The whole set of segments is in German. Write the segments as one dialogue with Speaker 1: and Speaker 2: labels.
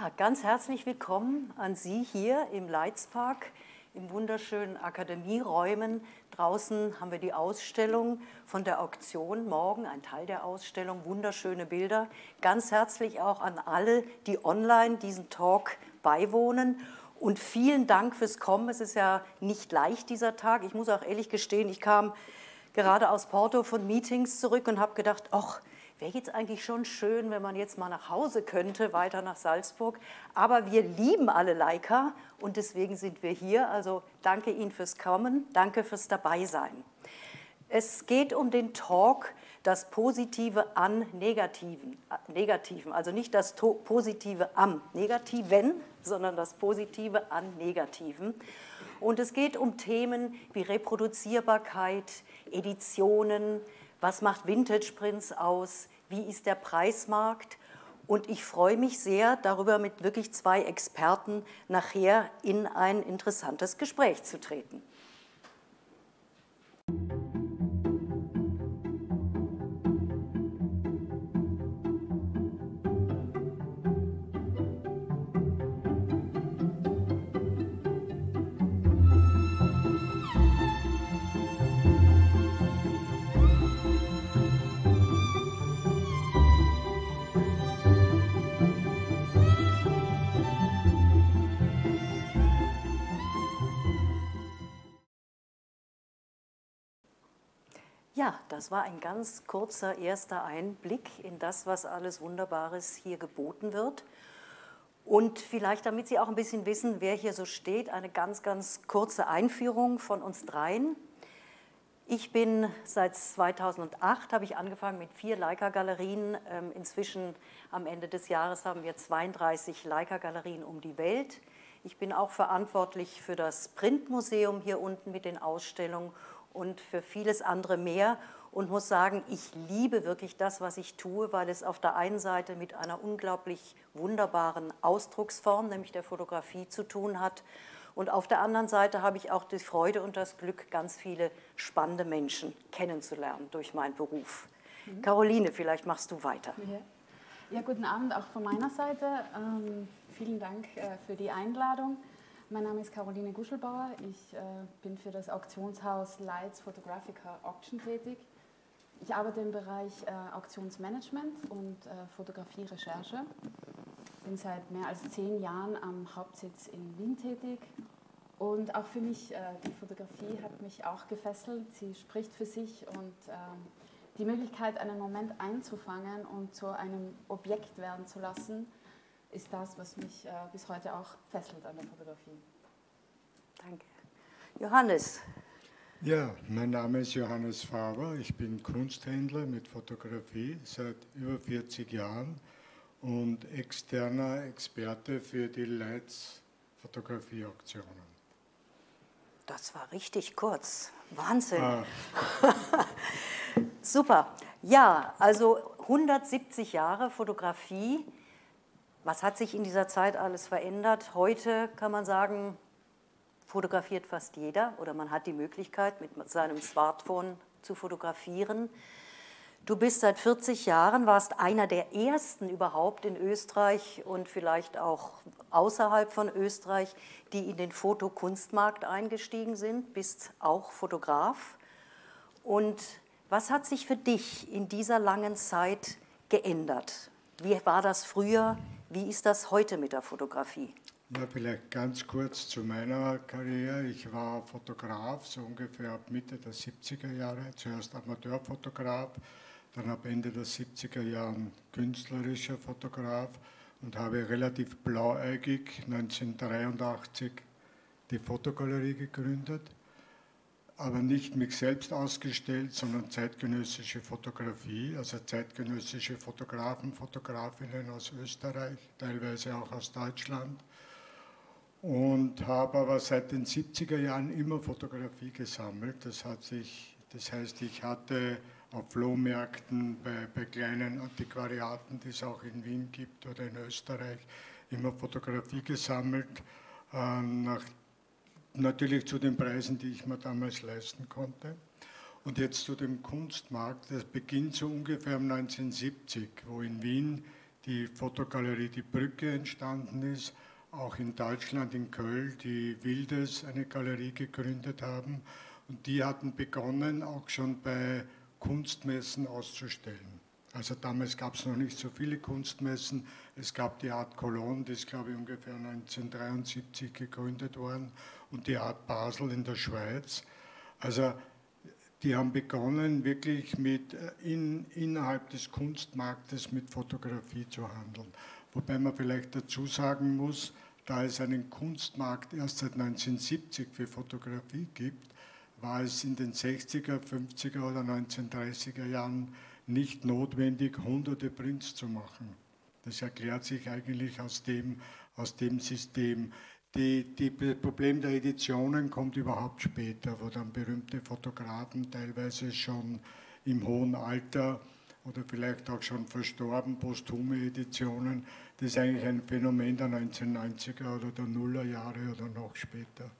Speaker 1: Ja, ganz herzlich willkommen an Sie hier im Leitzpark, im wunderschönen Akademieräumen. Draußen haben wir die Ausstellung von der Auktion morgen, ein Teil der Ausstellung, wunderschöne Bilder. Ganz herzlich auch an alle, die online diesen Talk beiwohnen. Und vielen Dank fürs Kommen. Es ist ja nicht leicht dieser Tag. Ich muss auch ehrlich gestehen, ich kam gerade aus Porto von Meetings zurück und habe gedacht, ach, wäre jetzt eigentlich schon schön, wenn man jetzt mal nach Hause könnte, weiter nach Salzburg. Aber wir lieben alle Leica und deswegen sind wir hier. Also danke Ihnen fürs Kommen, danke fürs Dabeisein. Es geht um den Talk das Positive an Negativen, äh, Negativen. also nicht das Positive am Negativen, sondern das Positive an Negativen. Und es geht um Themen wie Reproduzierbarkeit, Editionen, was macht Vintage Prints aus, wie ist der Preismarkt. Und ich freue mich sehr, darüber mit wirklich zwei Experten nachher in ein interessantes Gespräch zu treten. Ja, das war ein ganz kurzer erster Einblick in das, was alles Wunderbares hier geboten wird. Und vielleicht, damit Sie auch ein bisschen wissen, wer hier so steht, eine ganz, ganz kurze Einführung von uns dreien. Ich bin seit 2008, habe ich angefangen mit vier Leica-Galerien. Ähm, inzwischen am Ende des Jahres haben wir 32 Leica-Galerien um die Welt. Ich bin auch verantwortlich für das Printmuseum hier unten mit den Ausstellungen und für vieles andere mehr und muss sagen, ich liebe wirklich das, was ich tue, weil es auf der einen Seite mit einer unglaublich wunderbaren Ausdrucksform, nämlich der Fotografie, zu tun hat. Und auf der anderen Seite habe ich auch die Freude und das Glück, ganz viele spannende Menschen kennenzulernen durch meinen Beruf. Mhm. Caroline, vielleicht machst du weiter.
Speaker 2: Ja. ja. guten Abend auch von meiner Seite. Ähm, vielen Dank äh, für die Einladung. Mein Name ist Caroline Guschelbauer. Ich äh, bin für das Auktionshaus Lights Photographica Auction tätig. Ich arbeite im Bereich äh, Auktionsmanagement und äh, Fotografie-Recherche. Bin seit mehr als zehn Jahren am Hauptsitz in Wien tätig. Und auch für mich, äh, die Fotografie hat mich auch gefesselt. Sie spricht für sich und ähm, die Möglichkeit, einen Moment einzufangen und zu einem Objekt werden zu lassen, ist das, was mich äh, bis heute auch fesselt an der Fotografie.
Speaker 1: Danke. Johannes.
Speaker 3: Ja, mein Name ist Johannes Faber. Ich bin Kunsthändler mit Fotografie seit über 40 Jahren und externer Experte für die Lights Fotografieauktionen.
Speaker 1: Das war richtig kurz. Wahnsinn. Ah. Super. Ja, also 170 Jahre Fotografie was hat sich in dieser Zeit alles verändert? Heute kann man sagen, fotografiert fast jeder oder man hat die Möglichkeit, mit seinem Smartphone zu fotografieren. Du bist seit 40 Jahren, warst einer der ersten überhaupt in Österreich und vielleicht auch außerhalb von Österreich, die in den Fotokunstmarkt eingestiegen sind, bist auch Fotograf. Und was hat sich für dich in dieser langen Zeit geändert? Wie war das früher? Wie ist das heute mit der Fotografie?
Speaker 3: Ja, vielleicht ganz kurz zu meiner Karriere. Ich war Fotograf, so ungefähr ab Mitte der 70er Jahre. Zuerst Amateurfotograf, dann ab Ende der 70er Jahren künstlerischer Fotograf und habe relativ blauäugig 1983 die Fotogalerie gegründet aber nicht mich selbst ausgestellt, sondern zeitgenössische Fotografie, also zeitgenössische Fotografen, Fotografinnen aus Österreich, teilweise auch aus Deutschland. Und habe aber seit den 70er Jahren immer Fotografie gesammelt. Das, hat sich, das heißt, ich hatte auf Flohmärkten, bei, bei kleinen Antiquariaten, die es auch in Wien gibt oder in Österreich, immer Fotografie gesammelt. Äh, nach natürlich zu den Preisen, die ich mir damals leisten konnte. Und jetzt zu dem Kunstmarkt. Das beginnt so ungefähr um 1970, wo in Wien die Fotogalerie Die Brücke entstanden ist, auch in Deutschland, in Köln, die Wildes eine Galerie gegründet haben. Und die hatten begonnen, auch schon bei Kunstmessen auszustellen. Also damals gab es noch nicht so viele Kunstmessen. Es gab die Art Cologne, die ist glaube ich ungefähr 1973 gegründet worden, und die Art Basel in der Schweiz. Also die haben begonnen, wirklich mit, äh, in, innerhalb des Kunstmarktes mit Fotografie zu handeln. Wobei man vielleicht dazu sagen muss, da es einen Kunstmarkt erst seit 1970 für Fotografie gibt, war es in den 60er, 50er oder 1930er Jahren nicht notwendig, hunderte Prints zu machen. Das erklärt sich eigentlich aus dem, aus dem System. Die, die, das Problem der Editionen kommt überhaupt später, wo dann berühmte Fotografen teilweise schon im hohen Alter oder vielleicht auch schon verstorben, posthume Editionen, das ist eigentlich ein Phänomen der 1990er oder der Nullerjahre oder noch später.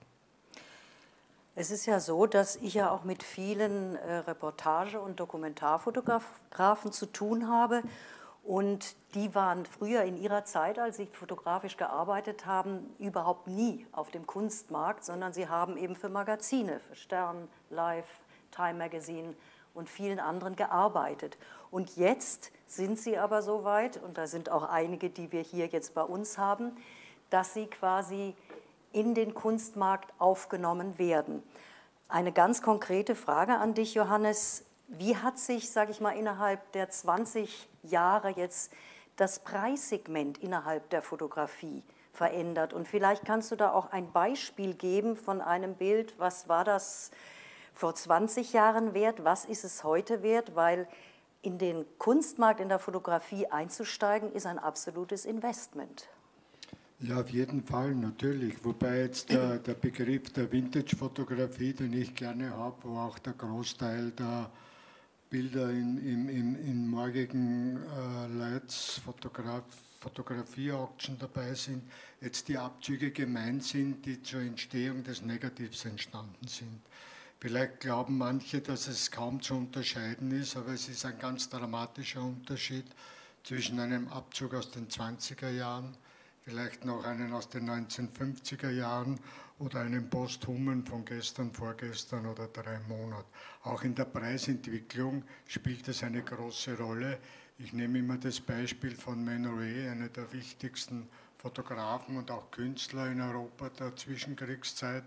Speaker 1: Es ist ja so, dass ich ja auch mit vielen äh, Reportage- und Dokumentarfotografen zu tun habe. Und die waren früher in ihrer Zeit, als sie fotografisch gearbeitet haben, überhaupt nie auf dem Kunstmarkt, sondern sie haben eben für Magazine, für Stern, Live, Time Magazine und vielen anderen gearbeitet. Und jetzt sind sie aber so weit, und da sind auch einige, die wir hier jetzt bei uns haben, dass sie quasi in den Kunstmarkt aufgenommen werden. Eine ganz konkrete Frage an dich, Johannes. Wie hat sich, sage ich mal, innerhalb der 20 Jahre jetzt das Preissegment innerhalb der Fotografie verändert? Und vielleicht kannst du da auch ein Beispiel geben von einem Bild. Was war das vor 20 Jahren wert? Was ist es heute wert? Weil in den Kunstmarkt in der Fotografie einzusteigen, ist ein absolutes Investment.
Speaker 3: Ja, auf jeden Fall, natürlich. Wobei jetzt der, der Begriff der Vintage-Fotografie, den ich gerne habe, wo auch der Großteil der Bilder in, in, in, in morgigen äh, Leits Fotograf, Fotografie-Auction dabei sind, jetzt die Abzüge gemeint sind, die zur Entstehung des Negativs entstanden sind. Vielleicht glauben manche, dass es kaum zu unterscheiden ist, aber es ist ein ganz dramatischer Unterschied zwischen einem Abzug aus den 20er Jahren vielleicht noch einen aus den 1950er Jahren oder einen Posthumen von gestern, vorgestern oder drei Monaten. Auch in der Preisentwicklung spielt es eine große Rolle. Ich nehme immer das Beispiel von Man Ray, einer der wichtigsten Fotografen und auch Künstler in Europa der Zwischenkriegszeit.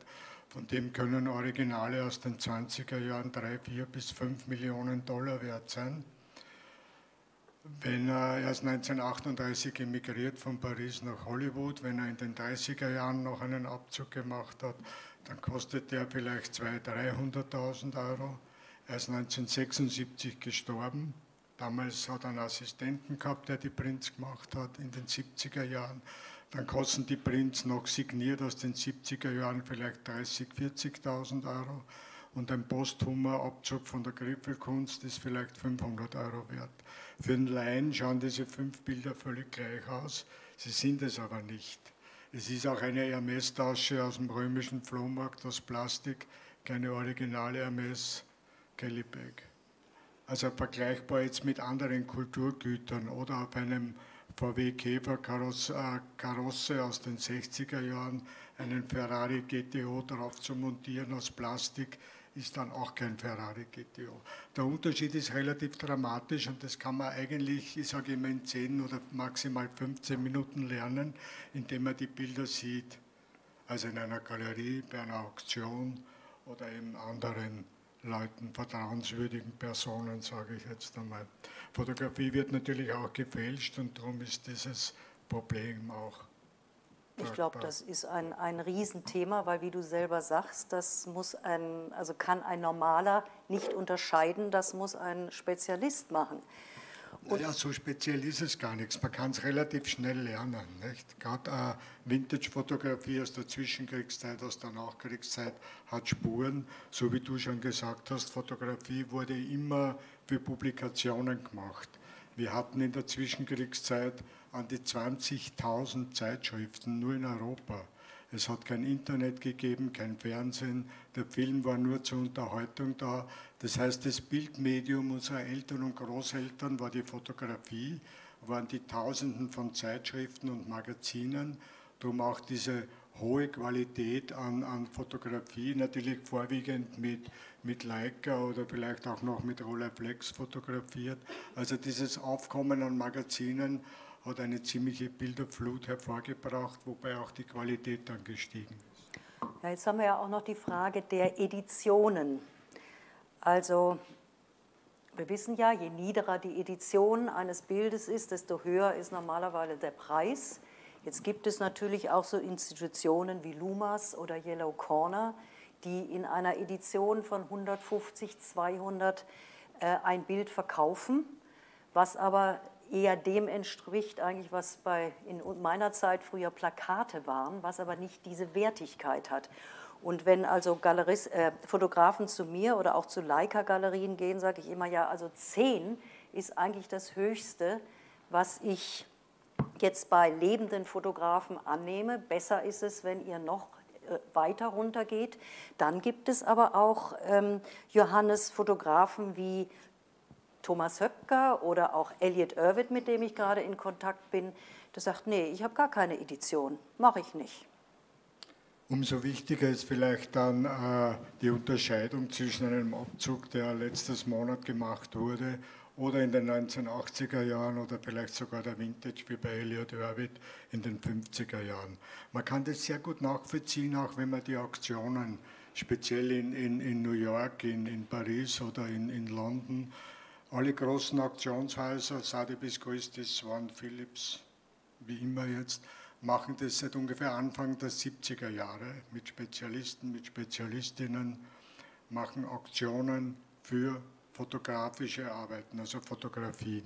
Speaker 3: Von dem können Originale aus den 20er Jahren drei, vier bis fünf Millionen Dollar wert sein. Wenn er erst 1938 emigriert von Paris nach Hollywood, wenn er in den 30er Jahren noch einen Abzug gemacht hat, dann kostet der vielleicht 200.000, 300.000 Euro. Er ist 1976 gestorben. Damals hat er einen Assistenten gehabt, der die Prints gemacht hat in den 70er Jahren. Dann kosten die Prints noch signiert aus den 70er Jahren vielleicht 30.000, 40.000 Euro. Und ein posthumer Abzug von der Griffelkunst ist vielleicht 500 Euro wert. Für einen Laien schauen diese fünf Bilder völlig gleich aus. Sie sind es aber nicht. Es ist auch eine Hermes-Tasche aus dem römischen Flohmarkt aus Plastik, keine originale Hermes Kelly Bag. Also vergleichbar jetzt mit anderen Kulturgütern oder auf einem VW Käfer äh, Karosse aus den 60er Jahren einen Ferrari GTO drauf zu montieren aus Plastik ist dann auch kein Ferrari GTO. Der Unterschied ist relativ dramatisch und das kann man eigentlich, ich sage immer, in 10 oder maximal 15 Minuten lernen, indem man die Bilder sieht. Also in einer Galerie, bei einer Auktion oder eben anderen Leuten, vertrauenswürdigen Personen, sage ich jetzt einmal. Fotografie wird natürlich auch gefälscht und darum ist dieses Problem auch
Speaker 1: ich glaube, das ist ein, ein Riesenthema, weil wie du selber sagst, das muss ein, also kann ein Normaler nicht unterscheiden, das muss ein Spezialist machen.
Speaker 3: ja, so speziell ist es gar nichts. Man kann es relativ schnell lernen. Nicht? Gerade äh, Vintage-Fotografie aus der Zwischenkriegszeit, aus der Nachkriegszeit hat Spuren. So wie du schon gesagt hast, Fotografie wurde immer für Publikationen gemacht. Wir hatten in der Zwischenkriegszeit an die 20.000 Zeitschriften nur in Europa. Es hat kein Internet gegeben, kein Fernsehen, der Film war nur zur Unterhaltung da. Das heißt, das Bildmedium unserer Eltern und Großeltern war die Fotografie waren die Tausenden von Zeitschriften und Magazinen, darum auch diese hohe Qualität an, an Fotografie, natürlich vorwiegend mit, mit Leica oder vielleicht auch noch mit Rolleiflex fotografiert. Also dieses Aufkommen an Magazinen hat eine ziemliche Bilderflut hervorgebracht, wobei auch die Qualität dann gestiegen ist.
Speaker 1: Ja, jetzt haben wir ja auch noch die Frage der Editionen. Also wir wissen ja, je niederer die Edition eines Bildes ist, desto höher ist normalerweise der Preis. Jetzt gibt es natürlich auch so Institutionen wie Lumas oder Yellow Corner, die in einer Edition von 150, 200 äh, ein Bild verkaufen, was aber eher dem entspricht eigentlich, was bei in meiner Zeit früher Plakate waren, was aber nicht diese Wertigkeit hat. Und wenn also Galeris, äh, Fotografen zu mir oder auch zu Leica-Galerien gehen, sage ich immer, ja, also 10 ist eigentlich das Höchste, was ich jetzt bei lebenden Fotografen annehme. Besser ist es, wenn ihr noch äh, weiter runtergeht. Dann gibt es aber auch ähm, Johannes Fotografen wie Thomas Höpker oder auch Elliot Irvitt, mit dem ich gerade in Kontakt bin, der sagt, nee, ich habe gar keine Edition, mache ich nicht.
Speaker 3: Umso wichtiger ist vielleicht dann äh, die Unterscheidung zwischen einem Abzug, der letztes Monat gemacht wurde, oder in den 1980er Jahren oder vielleicht sogar der Vintage wie bei Elliot Irvitt in den 50er Jahren. Man kann das sehr gut nachvollziehen, auch wenn man die Auktionen, speziell in, in, in New York, in, in Paris oder in, in London, alle großen Auktionshäuser, Sotheby's, Christie's, Swan, Phillips, wie immer jetzt, machen das seit ungefähr Anfang der 70er Jahre mit Spezialisten, mit Spezialistinnen, machen Auktionen für fotografische Arbeiten, also Fotografien.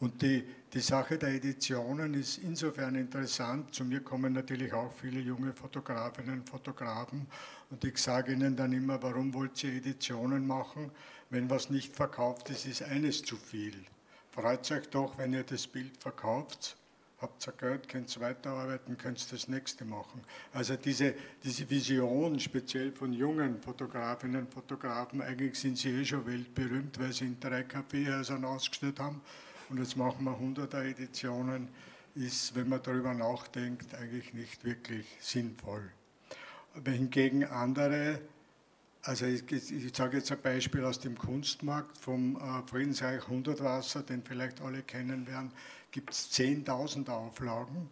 Speaker 3: Und die, die Sache der Editionen ist insofern interessant. Zu mir kommen natürlich auch viele junge Fotografinnen und Fotografen und ich sage ihnen dann immer, warum wollt ihr Editionen machen? Wenn was nicht verkauft ist, ist eines zu viel. Freut euch doch, wenn ihr das Bild verkauft habt ihr Geld, könnt weiterarbeiten, könnt das nächste machen. Also diese, diese Vision, speziell von jungen Fotografinnen und Fotografen, eigentlich sind sie eh schon weltberühmt, weil sie in drei Kaffeehäusern ausgestellt haben und jetzt machen wir 100er Editionen, ist, wenn man darüber nachdenkt, eigentlich nicht wirklich sinnvoll. Aber hingegen andere, also ich, ich sage jetzt ein Beispiel aus dem Kunstmarkt vom äh, Friedensreich 100 Wasser, den vielleicht alle kennen werden, gibt es 10.000 Auflagen.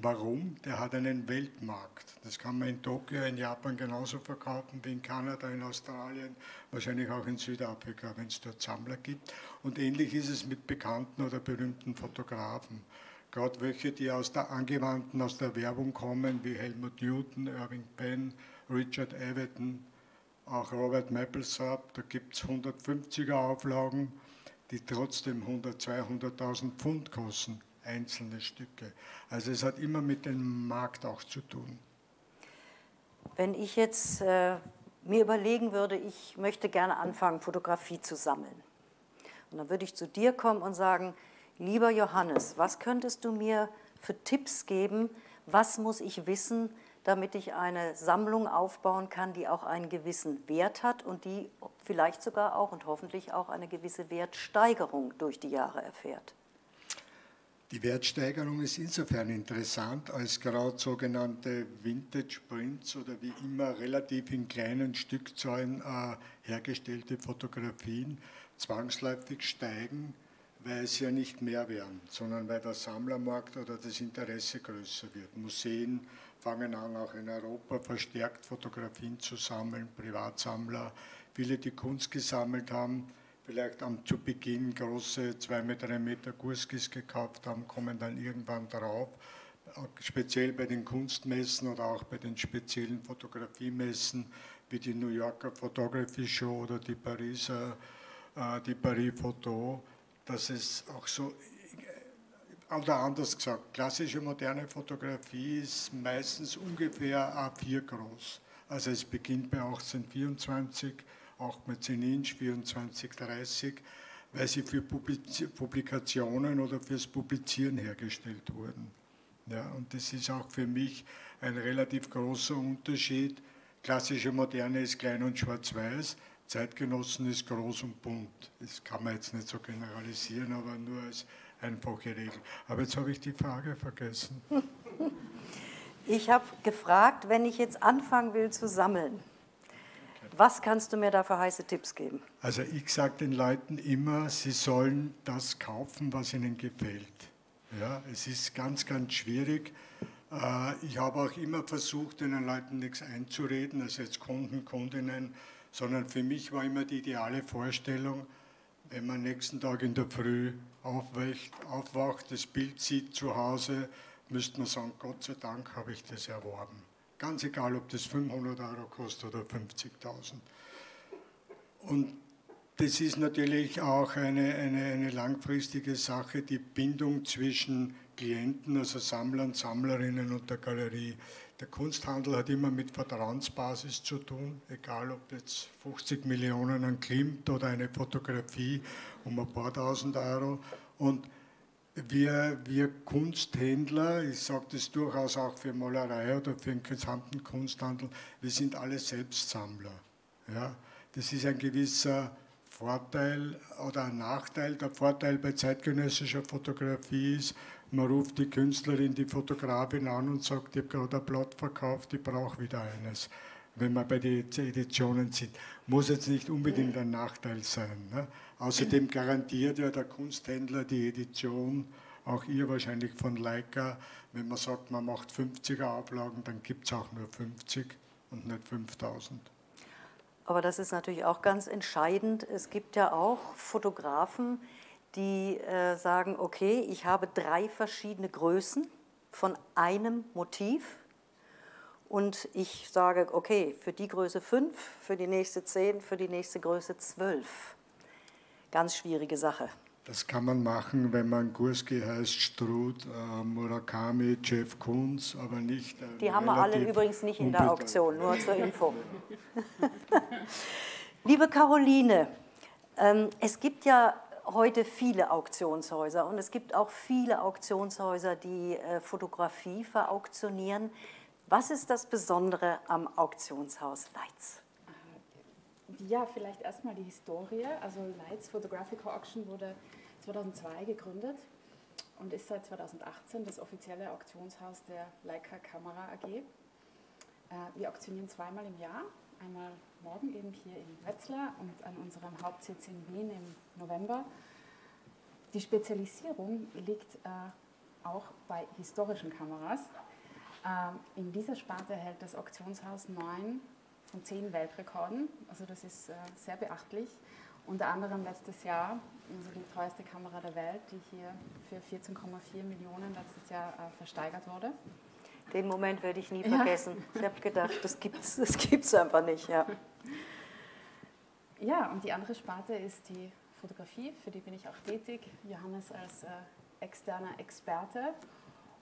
Speaker 3: Warum? Der hat einen Weltmarkt. Das kann man in Tokio, in Japan genauso verkaufen wie in Kanada, in Australien, wahrscheinlich auch in Südafrika, wenn es dort Sammler gibt. Und ähnlich ist es mit bekannten oder berühmten Fotografen. Gerade welche, die aus der angewandten, aus der Werbung kommen, wie Helmut Newton, Irving Penn, Richard Everton, auch Robert Mapplethorpe, da gibt es 150er Auflagen die trotzdem 100, 200.000 Pfund kosten, einzelne Stücke. Also es hat immer mit dem Markt auch zu tun.
Speaker 1: Wenn ich jetzt äh, mir überlegen würde, ich möchte gerne anfangen, Fotografie zu sammeln. Und dann würde ich zu dir kommen und sagen, lieber Johannes, was könntest du mir für Tipps geben? Was muss ich wissen, damit ich eine Sammlung aufbauen kann, die auch einen gewissen Wert hat und die vielleicht sogar auch und hoffentlich auch eine gewisse Wertsteigerung durch die Jahre erfährt.
Speaker 3: Die Wertsteigerung ist insofern interessant, als gerade sogenannte Vintage Prints oder wie immer relativ in kleinen Stückzahlen äh, hergestellte Fotografien zwangsläufig steigen, weil sie ja nicht mehr werden, sondern weil der Sammlermarkt oder das Interesse größer wird. Museen fangen an, auch in Europa verstärkt Fotografien zu sammeln, Privatsammler, viele, die Kunst gesammelt haben, vielleicht am, zu Beginn große 2 Meter, 3 Meter Gurskis gekauft haben, kommen dann irgendwann darauf, speziell bei den Kunstmessen oder auch bei den speziellen Fotografiemessen wie die New Yorker Photography Show oder die Pariser, äh, die Paris Photo, dass es auch so oder anders gesagt, klassische moderne Fotografie ist meistens ungefähr A4 groß. Also es beginnt bei 1824, auch mit 10 Inch, 24, 30, weil sie für Publikationen oder fürs Publizieren hergestellt wurden. Ja, und das ist auch für mich ein relativ großer Unterschied. Klassische Moderne ist klein und schwarz-weiß, Zeitgenossen ist groß und bunt. Das kann man jetzt nicht so generalisieren, aber nur als einfache Regel. Aber jetzt habe ich die Frage vergessen.
Speaker 1: Ich habe gefragt, wenn ich jetzt anfangen will zu sammeln, was kannst du mir da für heiße Tipps geben?
Speaker 3: Also ich sage den Leuten immer, sie sollen das kaufen, was ihnen gefällt. Ja, es ist ganz, ganz schwierig. Äh, ich habe auch immer versucht, den Leuten nichts einzureden, also jetzt Kunden, Kundinnen, sondern für mich war immer die ideale Vorstellung, wenn man nächsten Tag in der Früh aufwacht, aufwacht das Bild sieht zu Hause, müsste man sagen, Gott sei Dank habe ich das erworben. Ganz egal, ob das 500 Euro kostet oder 50.000. Und das ist natürlich auch eine, eine, eine langfristige Sache, die Bindung zwischen Klienten, also Sammlern, Sammlerinnen und der Galerie. Der Kunsthandel hat immer mit Vertrauensbasis zu tun, egal ob jetzt 50 Millionen an Klimt oder eine Fotografie um ein paar tausend Euro. Und wir, wir Kunsthändler, ich sage das durchaus auch für Malerei oder für den gesamten Kunsthandel, wir sind alle Selbstsammler. Ja? Das ist ein gewisser Vorteil oder ein Nachteil. Der Vorteil bei zeitgenössischer Fotografie ist, man ruft die Künstlerin, die Fotografin an und sagt, ich habe gerade ein Blatt verkauft, ich brauche wieder eines. Wenn man bei den Editionen sieht, muss jetzt nicht unbedingt ein Nachteil sein. Ne? Außerdem garantiert ja der Kunsthändler die Edition, auch ihr wahrscheinlich von Leica, wenn man sagt, man macht 50er Auflagen, dann gibt es auch nur 50 und nicht 5000.
Speaker 1: Aber das ist natürlich auch ganz entscheidend. Es gibt ja auch Fotografen, die äh, sagen, okay, ich habe drei verschiedene Größen von einem Motiv und ich sage, okay, für die Größe 5, für die nächste 10, für die nächste Größe 12 ganz schwierige Sache.
Speaker 3: Das kann man machen, wenn man Gurski heißt, Struth, äh, Murakami, Jeff Koons, aber nicht. Äh,
Speaker 1: Die haben wir alle übrigens nicht in der Auktion, nur zur Info. Liebe Caroline, ähm, es gibt ja heute viele Auktionshäuser und es gibt auch viele Auktionshäuser, die äh, Fotografie verauktionieren. Was ist das Besondere am Auktionshaus Leitz?
Speaker 2: Ja, vielleicht erstmal die Historie. Also Lights Photographic Auction wurde 2002 gegründet und ist seit 2018 das offizielle Auktionshaus der Leica Kamera AG. Äh, wir auktionieren zweimal im Jahr, einmal morgen eben hier in Wetzlar und an unserem Hauptsitz in Wien im November. Die Spezialisierung liegt äh, auch bei historischen Kameras. Äh, in dieser Sparte hält das Auktionshaus neun von zehn Weltrekorden. Also das ist äh, sehr beachtlich. Unter anderem letztes Jahr, also die teuerste Kamera der Welt, die hier für 14,4 Millionen letztes Jahr äh, versteigert wurde.
Speaker 1: Den Moment werde ich nie vergessen. Ja. Ich habe gedacht, das gibt es das gibt's einfach nicht. Ja.
Speaker 2: ja, und die andere Sparte ist die Fotografie, für die bin ich auch tätig. Johannes als äh, externer Experte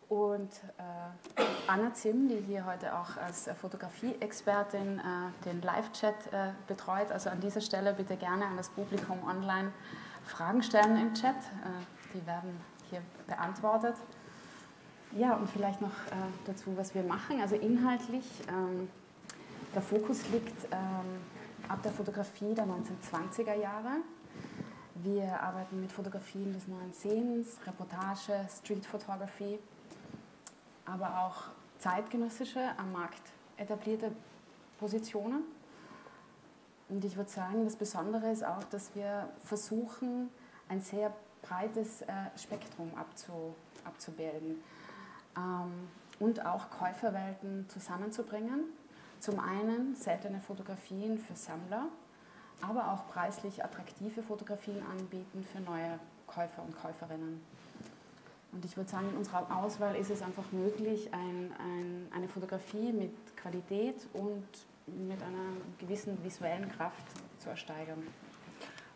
Speaker 2: und äh, Anna Zim, die hier heute auch als äh, Fotografie-Expertin äh, den Live-Chat äh, betreut. Also an dieser Stelle bitte gerne an das Publikum online Fragen stellen im Chat. Äh, die werden hier beantwortet. Ja, und vielleicht noch äh, dazu, was wir machen. Also inhaltlich, ähm, der Fokus liegt ähm, ab der Fotografie der 1920er Jahre. Wir arbeiten mit Fotografien des neuen Sehens, Reportage, Street Photography aber auch zeitgenössische, am Markt etablierte Positionen. Und ich würde sagen, das Besondere ist auch, dass wir versuchen, ein sehr breites äh, Spektrum abzu, abzubilden und auch Käuferwelten zusammenzubringen. Zum einen seltene Fotografien für Sammler, aber auch preislich attraktive Fotografien anbieten für neue Käufer und Käuferinnen. Und ich würde sagen, in unserer Auswahl ist es einfach möglich, ein, ein, eine Fotografie mit Qualität und mit einer gewissen visuellen Kraft zu ersteigern.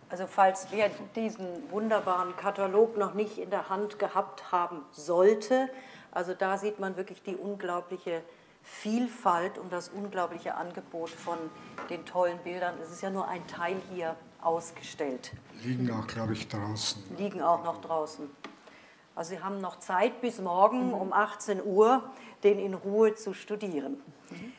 Speaker 1: Also falls wer diesen wunderbaren Katalog noch nicht in der Hand gehabt haben sollte, also da sieht man wirklich die unglaubliche Vielfalt und das unglaubliche Angebot von den tollen Bildern. Es ist ja nur ein Teil hier ausgestellt.
Speaker 3: Liegen auch, glaube ich, draußen.
Speaker 1: Liegen auch noch draußen. Also Sie haben noch Zeit bis morgen mhm. um 18 Uhr, den in Ruhe zu studieren. Mhm.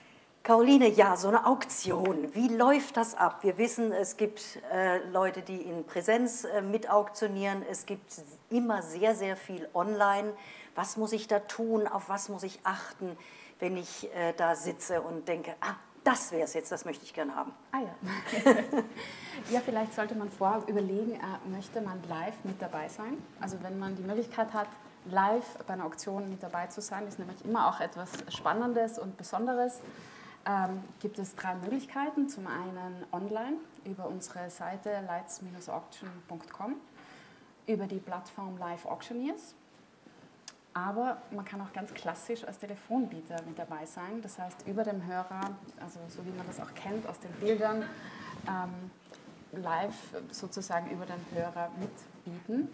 Speaker 1: Caroline, ja, so eine Auktion, wie läuft das ab? Wir wissen, es gibt äh, Leute, die in Präsenz äh, mit auktionieren, es gibt immer sehr, sehr viel online. Was muss ich da tun? Auf was muss ich achten, wenn ich äh, da sitze und denke, ah, das wäre es jetzt, das möchte ich gerne haben.
Speaker 2: Ah ja. ja, vielleicht sollte man vorab überlegen, äh, möchte man live mit dabei sein? Also wenn man die Möglichkeit hat, live bei einer Auktion mit dabei zu sein, ist nämlich immer auch etwas Spannendes und Besonderes. Ähm, gibt es drei Möglichkeiten. Zum einen online über unsere Seite lights-auction.com, über die Plattform Live Auctioneers aber man kann auch ganz klassisch als Telefonbieter mit dabei sein. Das heißt, über dem Hörer, also so wie man das auch kennt aus den Bildern, ähm, live sozusagen über den Hörer mitbieten.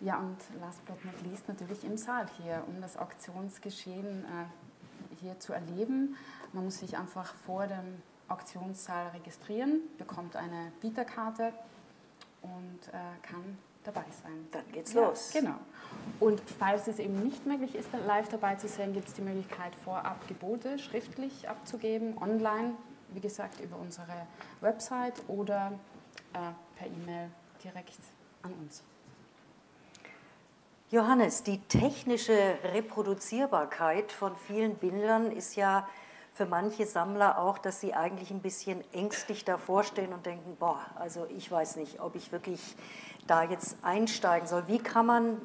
Speaker 2: Ja, und last but not least natürlich im Saal hier, um das Auktionsgeschehen äh, hier zu erleben. Man muss sich einfach vor dem Auktionssaal registrieren, bekommt eine Bieterkarte und äh, kann dabei sein.
Speaker 1: Dann geht's ja, los.
Speaker 2: Genau. Und falls es eben nicht möglich ist, live dabei zu sein, gibt es die Möglichkeit, vorab Gebote schriftlich abzugeben, online, wie gesagt, über unsere Website oder äh, per E-Mail direkt an uns.
Speaker 1: Johannes, die technische Reproduzierbarkeit von vielen Bildern ist ja für manche Sammler auch, dass sie eigentlich ein bisschen ängstlich davor stehen und denken, boah, also ich weiß nicht, ob ich wirklich da jetzt einsteigen soll. Wie kann man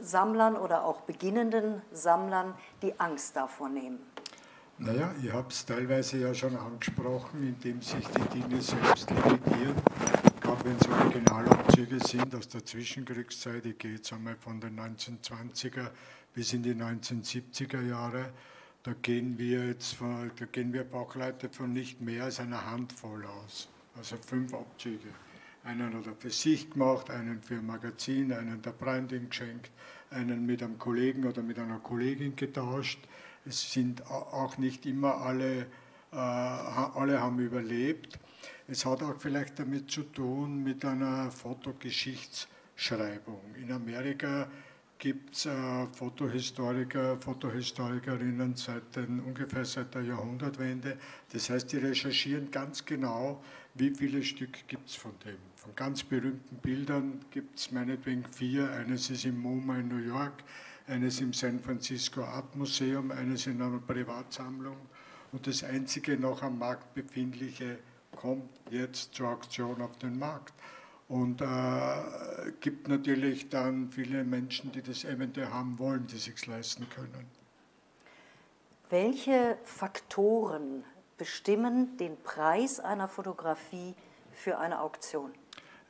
Speaker 1: Sammlern oder auch beginnenden Sammlern die Angst davor nehmen?
Speaker 3: Naja, ich habe es teilweise ja schon angesprochen, indem sich die Dinge selbst limitieren. Gerade wenn es Originalabzüge sind aus der Zwischenkriegszeit, ich gehe jetzt einmal von den 1920er bis in die 1970er Jahre, da gehen wir jetzt von, da gehen wir Bauchleute von nicht mehr als einer Handvoll aus, also fünf Abzüge. Einen hat er für sich gemacht, einen für ein Magazin, einen der Freundin geschenkt, einen mit einem Kollegen oder mit einer Kollegin getauscht. Es sind auch nicht immer alle, äh, alle haben überlebt. Es hat auch vielleicht damit zu tun mit einer Fotogeschichtsschreibung. In Amerika gibt es äh, Fotohistoriker, Fotohistorikerinnen seit den, ungefähr seit der Jahrhundertwende. Das heißt, die recherchieren ganz genau, wie viele Stück gibt es von dem. Von ganz berühmten Bildern gibt es meinetwegen vier. Eines ist im MoMA in New York, eines im San Francisco Art Museum, eines in einer Privatsammlung. Und das einzige noch am Markt befindliche kommt jetzt zur Auktion auf den Markt. Und äh, gibt natürlich dann viele Menschen, die das eventuell haben wollen, die sich leisten können.
Speaker 1: Welche Faktoren bestimmen den Preis einer Fotografie für eine Auktion?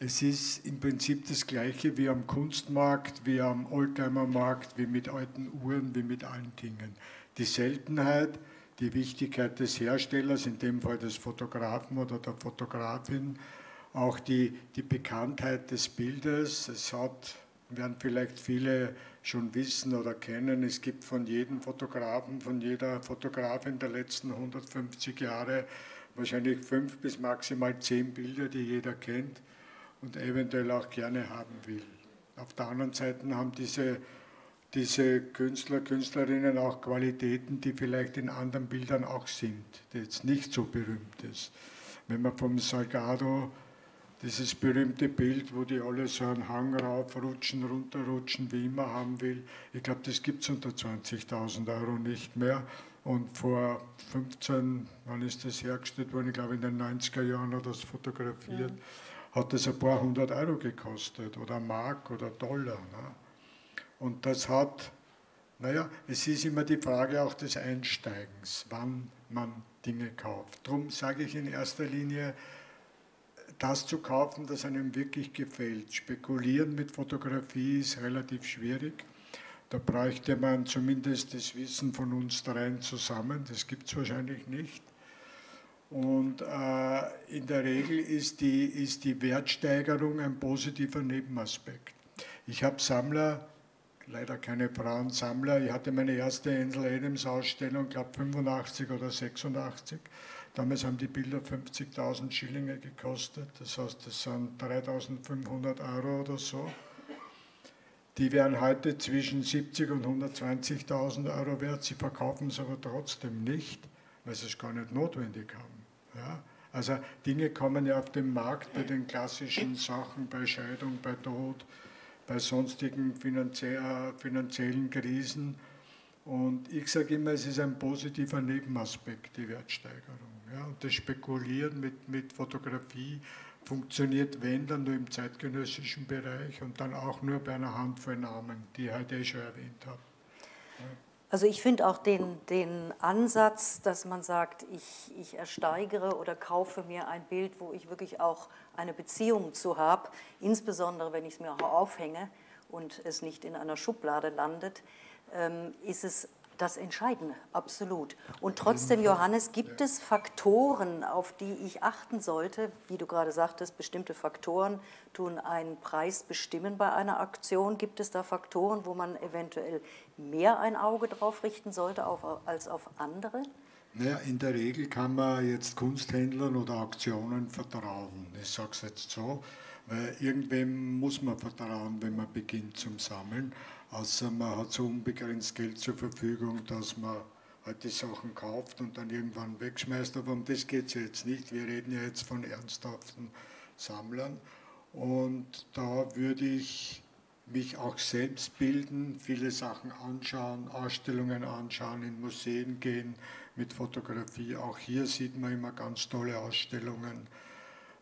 Speaker 3: Es ist im Prinzip das Gleiche wie am Kunstmarkt, wie am Oldtimermarkt, wie mit alten Uhren, wie mit allen Dingen. Die Seltenheit, die Wichtigkeit des Herstellers, in dem Fall des Fotografen oder der Fotografin, auch die, die Bekanntheit des Bildes. Es hat, werden vielleicht viele schon wissen oder kennen, es gibt von jedem Fotografen, von jeder Fotografin der letzten 150 Jahre wahrscheinlich fünf bis maximal zehn Bilder, die jeder kennt und eventuell auch gerne haben will. Auf der anderen Seite haben diese, diese Künstler, Künstlerinnen auch Qualitäten, die vielleicht in anderen Bildern auch sind, die jetzt nicht so berühmt ist. Wenn man vom Salgado dieses berühmte Bild, wo die alle so einen Hang raufrutschen, runterrutschen, wie immer haben will, ich glaube, das gibt es unter 20.000 Euro nicht mehr. Und vor 15, wann ist das hergestellt worden? Ich glaube, in den 90er Jahren hat das fotografiert. Ja hat das ein paar hundert Euro gekostet oder Mark oder Dollar. Ne? Und das hat, naja, es ist immer die Frage auch des Einsteigens, wann man Dinge kauft. Darum sage ich in erster Linie, das zu kaufen, das einem wirklich gefällt. Spekulieren mit Fotografie ist relativ schwierig. Da bräuchte man zumindest das Wissen von uns dreien zusammen. Das gibt es wahrscheinlich nicht. Und äh, in der Regel ist die, ist die Wertsteigerung ein positiver Nebenaspekt. Ich habe Sammler, leider keine Frauensammler, ich hatte meine erste Ansel Adams Ausstellung, glaube 85 oder 86. Damals haben die Bilder 50.000 Schillinge gekostet, das heißt, das sind 3.500 Euro oder so. Die wären heute zwischen 70 und 120.000 Euro wert, sie verkaufen es aber trotzdem nicht weil sie es gar nicht notwendig haben. Ja? Also Dinge kommen ja auf den Markt bei den klassischen Sachen, bei Scheidung, bei Tod, bei sonstigen finanziellen Krisen. Und ich sage immer, es ist ein positiver Nebenaspekt, die Wertsteigerung. Ja? Das Spekulieren mit, mit Fotografie funktioniert, wenn, dann nur im zeitgenössischen Bereich und dann auch nur bei einer Handvoll Namen, die ich heute eh schon erwähnt habe. Ja.
Speaker 1: Also ich finde auch den, den Ansatz, dass man sagt, ich, ich ersteigere oder kaufe mir ein Bild, wo ich wirklich auch eine Beziehung zu habe, insbesondere wenn ich es mir auch aufhänge und es nicht in einer Schublade landet, ähm, ist es das Entscheidende, absolut. Und trotzdem, Johannes, gibt es Faktoren, auf die ich achten sollte? Wie du gerade sagtest, bestimmte Faktoren tun einen Preis bestimmen bei einer Aktion. Gibt es da Faktoren, wo man eventuell mehr ein Auge drauf richten sollte als auf andere?
Speaker 3: Naja, in der Regel kann man jetzt Kunsthändlern oder Auktionen vertrauen. Ich sage es jetzt so, weil irgendwem muss man vertrauen, wenn man beginnt zum Sammeln außer man hat so unbegrenzt Geld zur Verfügung, dass man halt die Sachen kauft und dann irgendwann wegschmeißt. Aber um das geht es ja jetzt nicht. Wir reden ja jetzt von ernsthaften Sammlern. Und da würde ich mich auch selbst bilden, viele Sachen anschauen, Ausstellungen anschauen, in Museen gehen mit Fotografie. Auch hier sieht man immer ganz tolle Ausstellungen.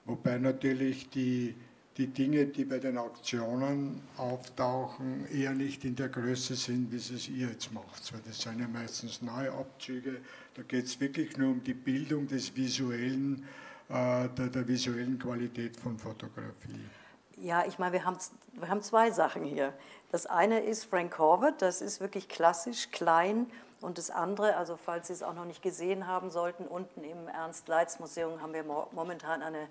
Speaker 3: Wobei natürlich die die Dinge, die bei den Auktionen auftauchen, eher nicht in der Größe sind, wie es ihr jetzt macht. Das sind ja meistens neue Abzüge. Da geht es wirklich nur um die Bildung des visuellen, äh, der, der visuellen Qualität von Fotografie.
Speaker 1: Ja, ich meine, wir haben, wir haben zwei Sachen hier. Das eine ist Frank Corbett, das ist wirklich klassisch, klein. Und das andere, also falls Sie es auch noch nicht gesehen haben sollten, unten im Ernst-Leitz-Museum haben wir momentan eine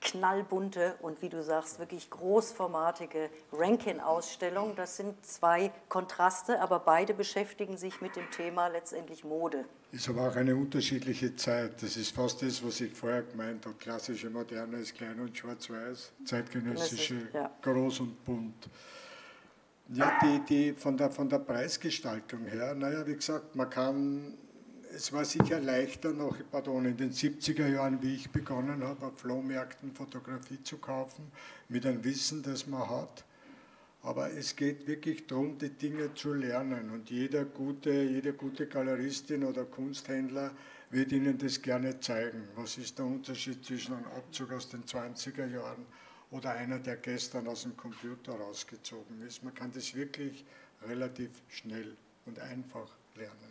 Speaker 1: knallbunte und wie du sagst, wirklich großformatige Rankin-Ausstellung. Das sind zwei Kontraste, aber beide beschäftigen sich mit dem Thema letztendlich Mode.
Speaker 3: Ist aber auch eine unterschiedliche Zeit. Das ist fast das, was ich vorher gemeint habe. Klassische Moderne ist klein und schwarz-weiß, zeitgenössische ja. groß und bunt. Ja, die, die, von, der, von der Preisgestaltung her, naja, wie gesagt, man kann es war sicher leichter noch, pardon, in den 70er Jahren, wie ich begonnen habe, auf Flohmärkten Fotografie zu kaufen, mit einem Wissen, das man hat. Aber es geht wirklich darum, die Dinge zu lernen. Und jeder gute, jede gute Galeristin oder Kunsthändler wird Ihnen das gerne zeigen. Was ist der Unterschied zwischen einem Abzug aus den 20er Jahren oder einer, der gestern aus dem Computer rausgezogen ist? Man kann das wirklich relativ schnell und einfach lernen.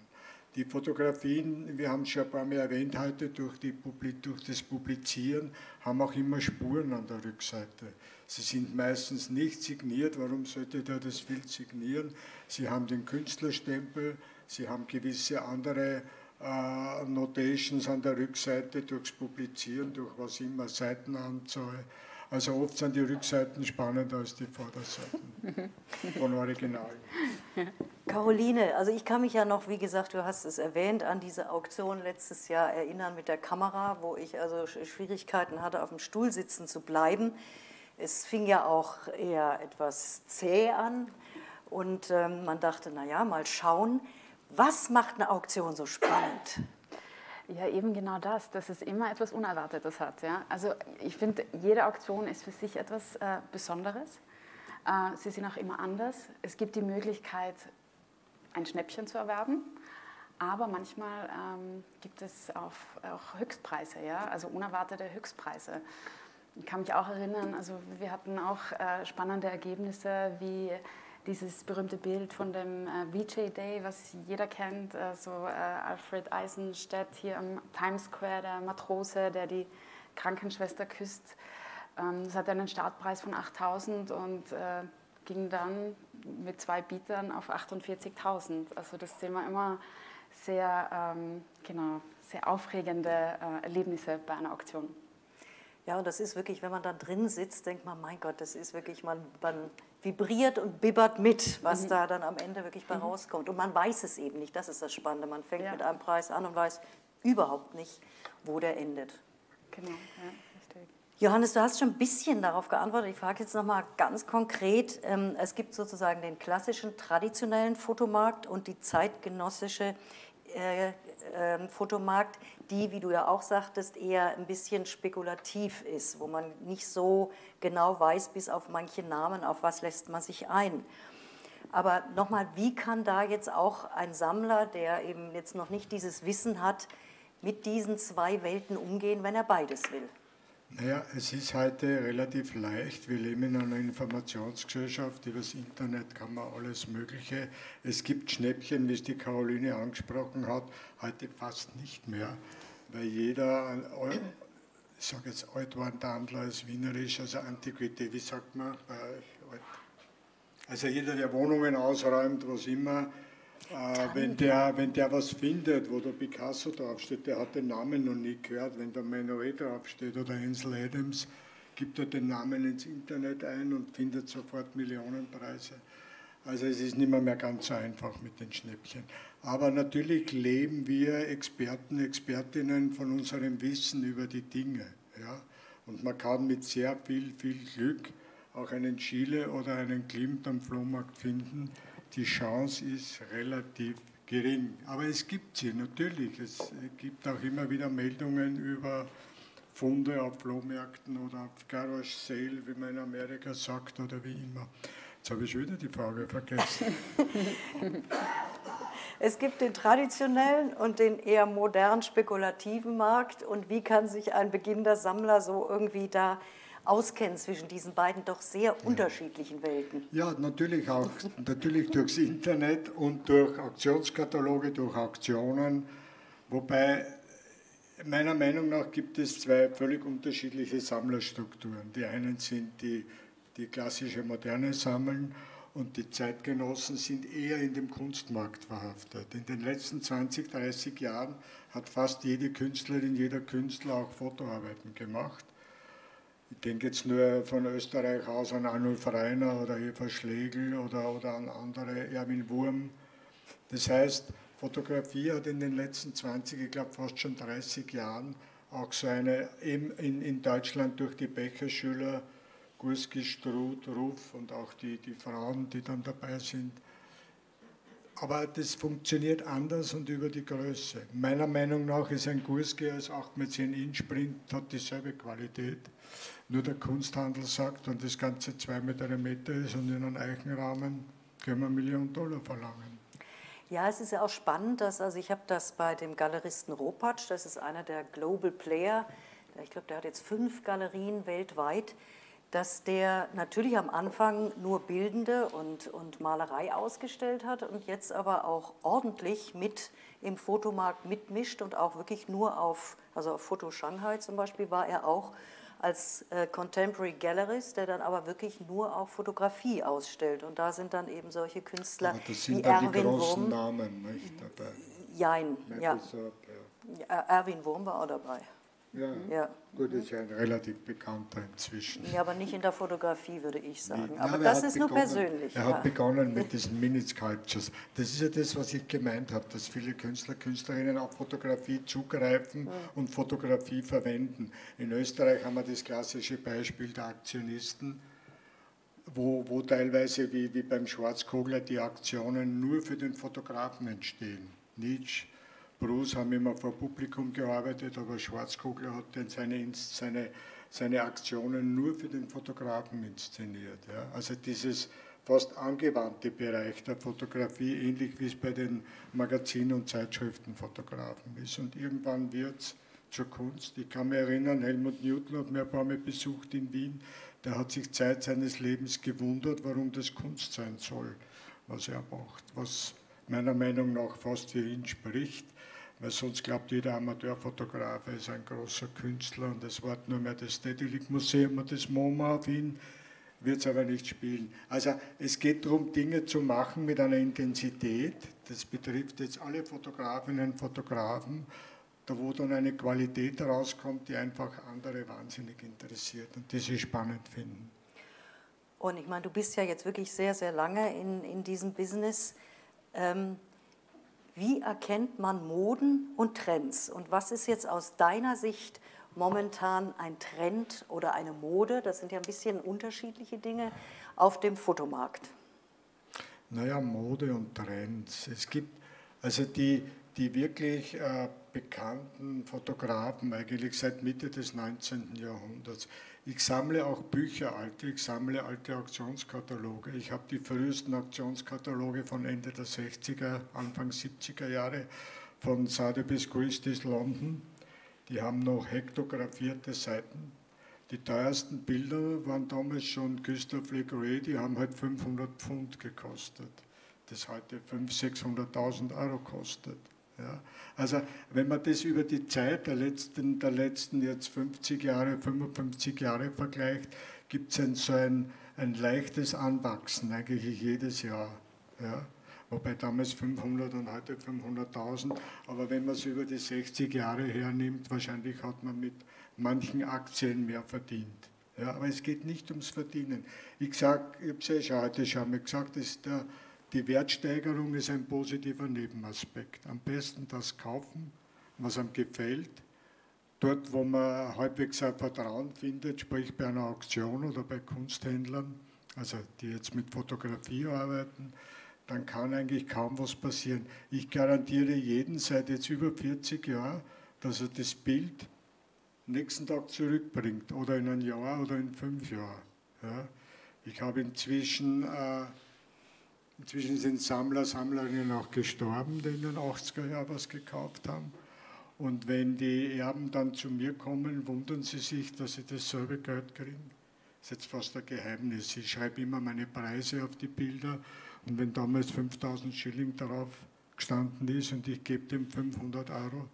Speaker 3: Die Fotografien, wir haben es schon ein paar Mal erwähnt heute, durch, die, durch das Publizieren haben auch immer Spuren an der Rückseite. Sie sind meistens nicht signiert. Warum sollte der das Bild signieren? Sie haben den Künstlerstempel, sie haben gewisse andere äh, Notations an der Rückseite durchs Publizieren, durch was immer, Seitenanzahl. Also oft sind die Rückseiten spannender als die Vorderseiten von Originalen.
Speaker 1: Caroline, also ich kann mich ja noch, wie gesagt, du hast es erwähnt, an diese Auktion letztes Jahr erinnern mit der Kamera, wo ich also Schwierigkeiten hatte, auf dem Stuhl sitzen zu bleiben. Es fing ja auch eher etwas zäh an und ähm, man dachte, naja, mal schauen, was macht eine Auktion so spannend?
Speaker 2: Ja, eben genau das, dass es immer etwas Unerwartetes hat. Ja? Also ich finde, jede Auktion ist für sich etwas äh, Besonderes. Äh, sie sind auch immer anders. Es gibt die Möglichkeit, ein Schnäppchen zu erwerben, aber manchmal ähm, gibt es auch, auch Höchstpreise, ja? also unerwartete Höchstpreise. Ich kann mich auch erinnern, also wir hatten auch äh, spannende Ergebnisse wie dieses berühmte Bild von dem äh, VJ Day, was jeder kennt, äh, so äh, Alfred Eisenstedt hier am Times Square, der Matrose, der die Krankenschwester küsst. Ähm, das hatte einen Startpreis von 8000 und äh, ging dann mit zwei Bietern auf 48.000. Also das sehen wir immer sehr, ähm, genau, sehr aufregende äh, Erlebnisse bei einer Auktion.
Speaker 1: Ja, und das ist wirklich, wenn man da drin sitzt, denkt man, mein Gott, das ist wirklich, man, man vibriert und bibbert mit, was mhm. da dann am Ende wirklich bei mhm. rauskommt. Und man weiß es eben nicht, das ist das Spannende. Man fängt ja. mit einem Preis an und weiß überhaupt nicht, wo der endet. Genau, ja, richtig. Johannes, du hast schon ein bisschen darauf geantwortet. Ich frage jetzt nochmal ganz konkret. Ähm, es gibt sozusagen den klassischen, traditionellen Fotomarkt und die zeitgenössische äh, äh, Fotomarkt, die, wie du ja auch sagtest, eher ein bisschen spekulativ ist, wo man nicht so genau weiß, bis auf manche Namen, auf was lässt man sich ein. Aber nochmal, wie kann da jetzt auch ein Sammler, der eben jetzt noch nicht dieses Wissen hat, mit diesen zwei Welten umgehen, wenn er beides will?
Speaker 3: Naja, es ist heute relativ leicht. Wir leben in einer Informationsgesellschaft. Über das Internet kann man alles Mögliche. Es gibt Schnäppchen, wie es die Caroline angesprochen hat, heute fast nicht mehr, weil jeder, ich sage jetzt Altwarntandler ist wienerisch, also Antiquität, wie sagt man bei euch? Also jeder, der Wohnungen ausräumt, was immer, äh, wenn, der, wenn der was findet, wo der Picasso draufsteht, der hat den Namen noch nie gehört. Wenn der Menoet draufsteht oder Ansel Adams, gibt er den Namen ins Internet ein und findet sofort Millionenpreise. Also es ist nicht mehr, mehr ganz so einfach mit den Schnäppchen. Aber natürlich leben wir Experten, Expertinnen von unserem Wissen über die Dinge. Ja? Und man kann mit sehr viel, viel Glück auch einen Chile oder einen Klimt am Flohmarkt finden, die Chance ist relativ gering. Aber es gibt sie natürlich. Es gibt auch immer wieder Meldungen über Funde auf Flohmärkten oder auf Garage Sale, wie man in Amerika sagt, oder wie immer. Jetzt habe ich wieder die Frage vergessen.
Speaker 1: Es gibt den traditionellen und den eher modern spekulativen Markt. Und wie kann sich ein beginnender Sammler so irgendwie da auskennen zwischen diesen beiden doch sehr unterschiedlichen Welten.
Speaker 3: Ja, natürlich auch, natürlich durchs Internet und durch Auktionskataloge, durch Auktionen, wobei meiner Meinung nach gibt es zwei völlig unterschiedliche Sammlerstrukturen. Die einen sind die, die klassische moderne Sammeln und die Zeitgenossen sind eher in dem Kunstmarkt verhaftet. In den letzten 20, 30 Jahren hat fast jede Künstlerin, jeder Künstler auch Fotoarbeiten gemacht. Ich denke jetzt nur von Österreich aus an Arnulf Reiner oder Eva Schlegel oder, oder an andere, Erwin Wurm. Das heißt, Fotografie hat in den letzten 20, ich glaube fast schon 30 Jahren auch so eine, eben in, in Deutschland durch die Becherschüler, Gurski, Struth, Ruf und auch die, die Frauen, die dann dabei sind. Aber das funktioniert anders und über die Größe. Meiner Meinung nach ist ein Gurski als 8 mit 10 Inch Sprint hat dieselbe Qualität nur der Kunsthandel sagt und das Ganze zwei Meter ist und in einem Eichenrahmen können wir Millionen Dollar verlangen.
Speaker 1: Ja, es ist ja auch spannend, dass, also ich habe das bei dem Galeristen Ropatsch, das ist einer der Global Player, ich glaube, der hat jetzt fünf Galerien weltweit, dass der natürlich am Anfang nur Bildende und, und Malerei ausgestellt hat und jetzt aber auch ordentlich mit im Fotomarkt mitmischt und auch wirklich nur auf, also auf Foto Shanghai zum Beispiel war er auch als äh, Contemporary Gallerist, der dann aber wirklich nur auch Fotografie ausstellt. Und da sind dann eben solche Künstler
Speaker 3: aber das sind
Speaker 1: wie
Speaker 3: dann
Speaker 1: Erwin
Speaker 3: die großen
Speaker 1: Wurm.
Speaker 3: Namen nicht dabei.
Speaker 1: Jein, ja. Erwin Wurm war auch dabei.
Speaker 3: Ja,
Speaker 1: Ja.
Speaker 3: gut, ist ja ein relativ bekannter inzwischen.
Speaker 1: Ja, aber nicht in der Fotografie, würde ich sagen.
Speaker 3: Nee,
Speaker 1: aber
Speaker 3: er
Speaker 1: das ist nur
Speaker 3: begonnen-
Speaker 1: persönlich.
Speaker 3: Er
Speaker 1: ja.
Speaker 3: hat begonnen mit diesen Mini-Sculptures. Das ist ja das, was ich gemeint habe, dass viele Künstler, Künstlerinnen auf Fotografie zugreifen und Fotografie verwenden. In Österreich haben wir das klassische Beispiel der Aktionisten, wo, wo teilweise wie, wie beim Schwarzkogler die Aktionen nur für den Fotografen entstehen. Nietzsche, Bruce haben immer vor Publikum gearbeitet, aber Schwarzkogler hat dann seine, seine, seine Aktionen nur für den Fotografen inszeniert. Ja. Also dieses fast angewandte Bereich der Fotografie, ähnlich wie es bei den Magazin- und Zeitschriftenfotografen ist. Und irgendwann wird es zur Kunst. Ich kann mich erinnern, Helmut Newton hat mir ein paar Mal besucht in Wien. Der hat sich Zeit seines Lebens gewundert, warum das Kunst sein soll, was er macht, was meiner Meinung nach fast für ihn spricht, weil sonst glaubt jeder Amateurfotograf, er ist ein großer Künstler und es wird nur mehr das Stedelijk Museum und das MoMA auf ihn, wird es aber nicht spielen. Also es geht darum, Dinge zu machen mit einer Intensität, das betrifft jetzt alle Fotografinnen und Fotografen, da wo dann eine Qualität rauskommt, die einfach andere wahnsinnig interessiert und die sie spannend finden.
Speaker 1: Und ich meine, du bist ja jetzt wirklich sehr, sehr lange in, in diesem Business. Ähm, wie erkennt man Moden und Trends? Und was ist jetzt aus deiner Sicht momentan ein Trend oder eine Mode? Das sind ja ein bisschen unterschiedliche Dinge auf dem Fotomarkt.
Speaker 3: Naja, Mode und Trends. Es gibt, also die, die wirklich äh, bekannten Fotografen eigentlich seit Mitte des 19. Jahrhunderts. Ich sammle auch Bücher alte, ich sammle alte Auktionskataloge. Ich habe die frühesten Auktionskataloge von Ende der 60er, Anfang 70er Jahre von Sotheby's Christie's London. Die haben noch hektografierte Seiten. Die teuersten Bilder waren damals schon Gustav Le Gray, die haben halt 500 Pfund gekostet. Das heute 500.000, 600.000 Euro kostet. Ja. Also wenn man das über die Zeit der letzten, der letzten jetzt 50 Jahre, 55 Jahre vergleicht, gibt es so ein, ein leichtes Anwachsen eigentlich jedes Jahr. Ja. Wobei damals 500 und heute 500.000. Aber wenn man es über die 60 Jahre hernimmt, wahrscheinlich hat man mit manchen Aktien mehr verdient. Ja, aber es geht nicht ums Verdienen. Ich sage, ich habe es ja schon heute schon mal gesagt, ist der, die Wertsteigerung ist ein positiver Nebenaspekt. Am besten das kaufen, was einem gefällt. Dort, wo man halbwegs ein Vertrauen findet, sprich bei einer Auktion oder bei Kunsthändlern, also die jetzt mit Fotografie arbeiten, dann kann eigentlich kaum was passieren. Ich garantiere jeden seit jetzt über 40 Jahren, dass er das Bild nächsten Tag zurückbringt oder in ein Jahr oder in fünf Jahren. Ja. Ich habe inzwischen, äh, inzwischen sind Sammler, Sammlerinnen auch gestorben, die in den 80er Jahren was gekauft haben. Und wenn die Erben dann zu mir kommen, wundern sie sich, dass sie dasselbe Geld kriegen. Das ist jetzt fast ein Geheimnis. Ich schreibe immer meine Preise auf die Bilder und wenn damals 5000 Schilling darauf gestanden ist und ich gebe dem 500 Euro,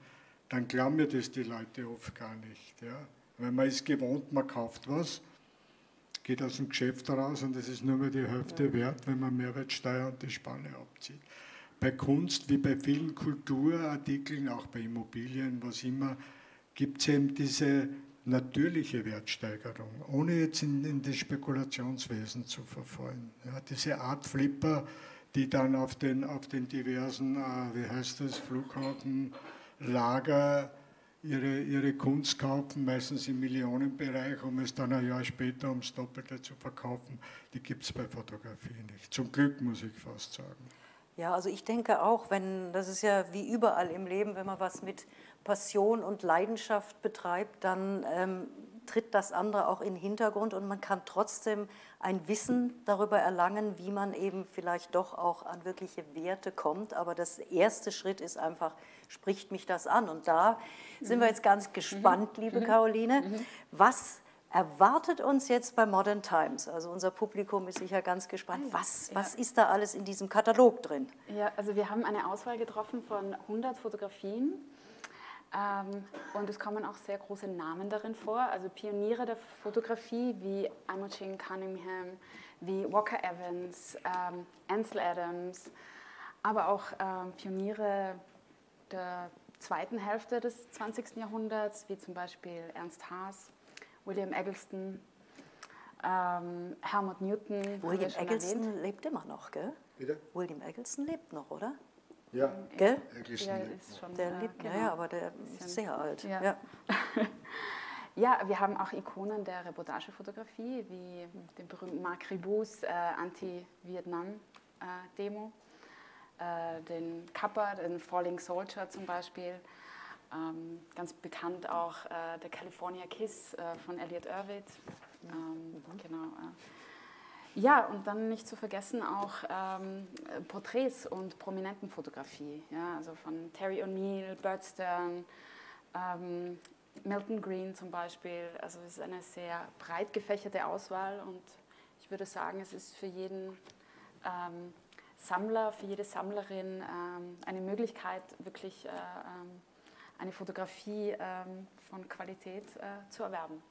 Speaker 3: dann glauben mir das die Leute oft gar nicht. Ja? Weil man ist gewohnt, man kauft was, geht aus dem Geschäft raus und es ist nur mehr die Hälfte wert, wenn man Mehrwertsteuer und die Spanne abzieht. Bei Kunst wie bei vielen Kulturartikeln, auch bei Immobilien, was immer, gibt es eben diese natürliche Wertsteigerung, ohne jetzt in, in das Spekulationswesen zu verfallen. Ja, diese Art Flipper, die dann auf den, auf den diversen, äh, wie heißt das, Flughafen, Lager ihre, ihre Kunst kaufen, meistens im Millionenbereich, um es dann ein Jahr später ums Doppelte zu verkaufen, die gibt es bei Fotografie nicht. Zum Glück muss ich fast sagen.
Speaker 1: Ja, also ich denke auch, wenn, das ist ja wie überall im Leben, wenn man was mit Passion und Leidenschaft betreibt, dann ähm, tritt das andere auch in den Hintergrund und man kann trotzdem ein Wissen darüber erlangen, wie man eben vielleicht doch auch an wirkliche Werte kommt. Aber das erste Schritt ist einfach, spricht mich das an? Und da mhm. sind wir jetzt ganz gespannt, mhm. liebe mhm. Caroline, mhm. was erwartet uns jetzt bei Modern Times? Also unser Publikum ist sicher ganz gespannt. Was, ja. was ist da alles in diesem Katalog drin?
Speaker 2: Ja, also wir haben eine Auswahl getroffen von 100 Fotografien und es kommen auch sehr große Namen darin vor, also Pioniere der Fotografie wie Imogen Cunningham, wie Walker Evans, ähm, Ansel Adams, aber auch ähm, Pioniere der zweiten Hälfte des 20. Jahrhunderts, wie zum Beispiel Ernst Haas, William Eggleston, ähm, Helmut Newton.
Speaker 1: William Eggleston lebt immer noch, gell? Bitte? William Eggleston lebt noch, oder?
Speaker 3: Ja,
Speaker 1: Gell?
Speaker 3: ja, ist
Speaker 1: schon, der lebt, genau. ja, aber der ist sehr alt.
Speaker 2: Ja. Ja. ja. wir haben auch Ikonen der Reportagefotografie, wie den berühmten Marc Ribous äh, Anti-Vietnam-Demo, äh, den Kappa, den Falling Soldier zum Beispiel. Ähm, ganz bekannt auch äh, der California Kiss äh, von Elliot Irvid. Ähm, mhm. Genau. Ja, und dann nicht zu vergessen auch ähm, Porträts und Prominentenfotografie, ja, also von Terry O'Neill, Bert Stern, ähm, Milton Green zum Beispiel. Also es ist eine sehr breit gefächerte Auswahl und ich würde sagen, es ist für jeden ähm, Sammler, für jede Sammlerin ähm, eine Möglichkeit, wirklich äh, ähm, eine Fotografie ähm, von Qualität äh, zu erwerben.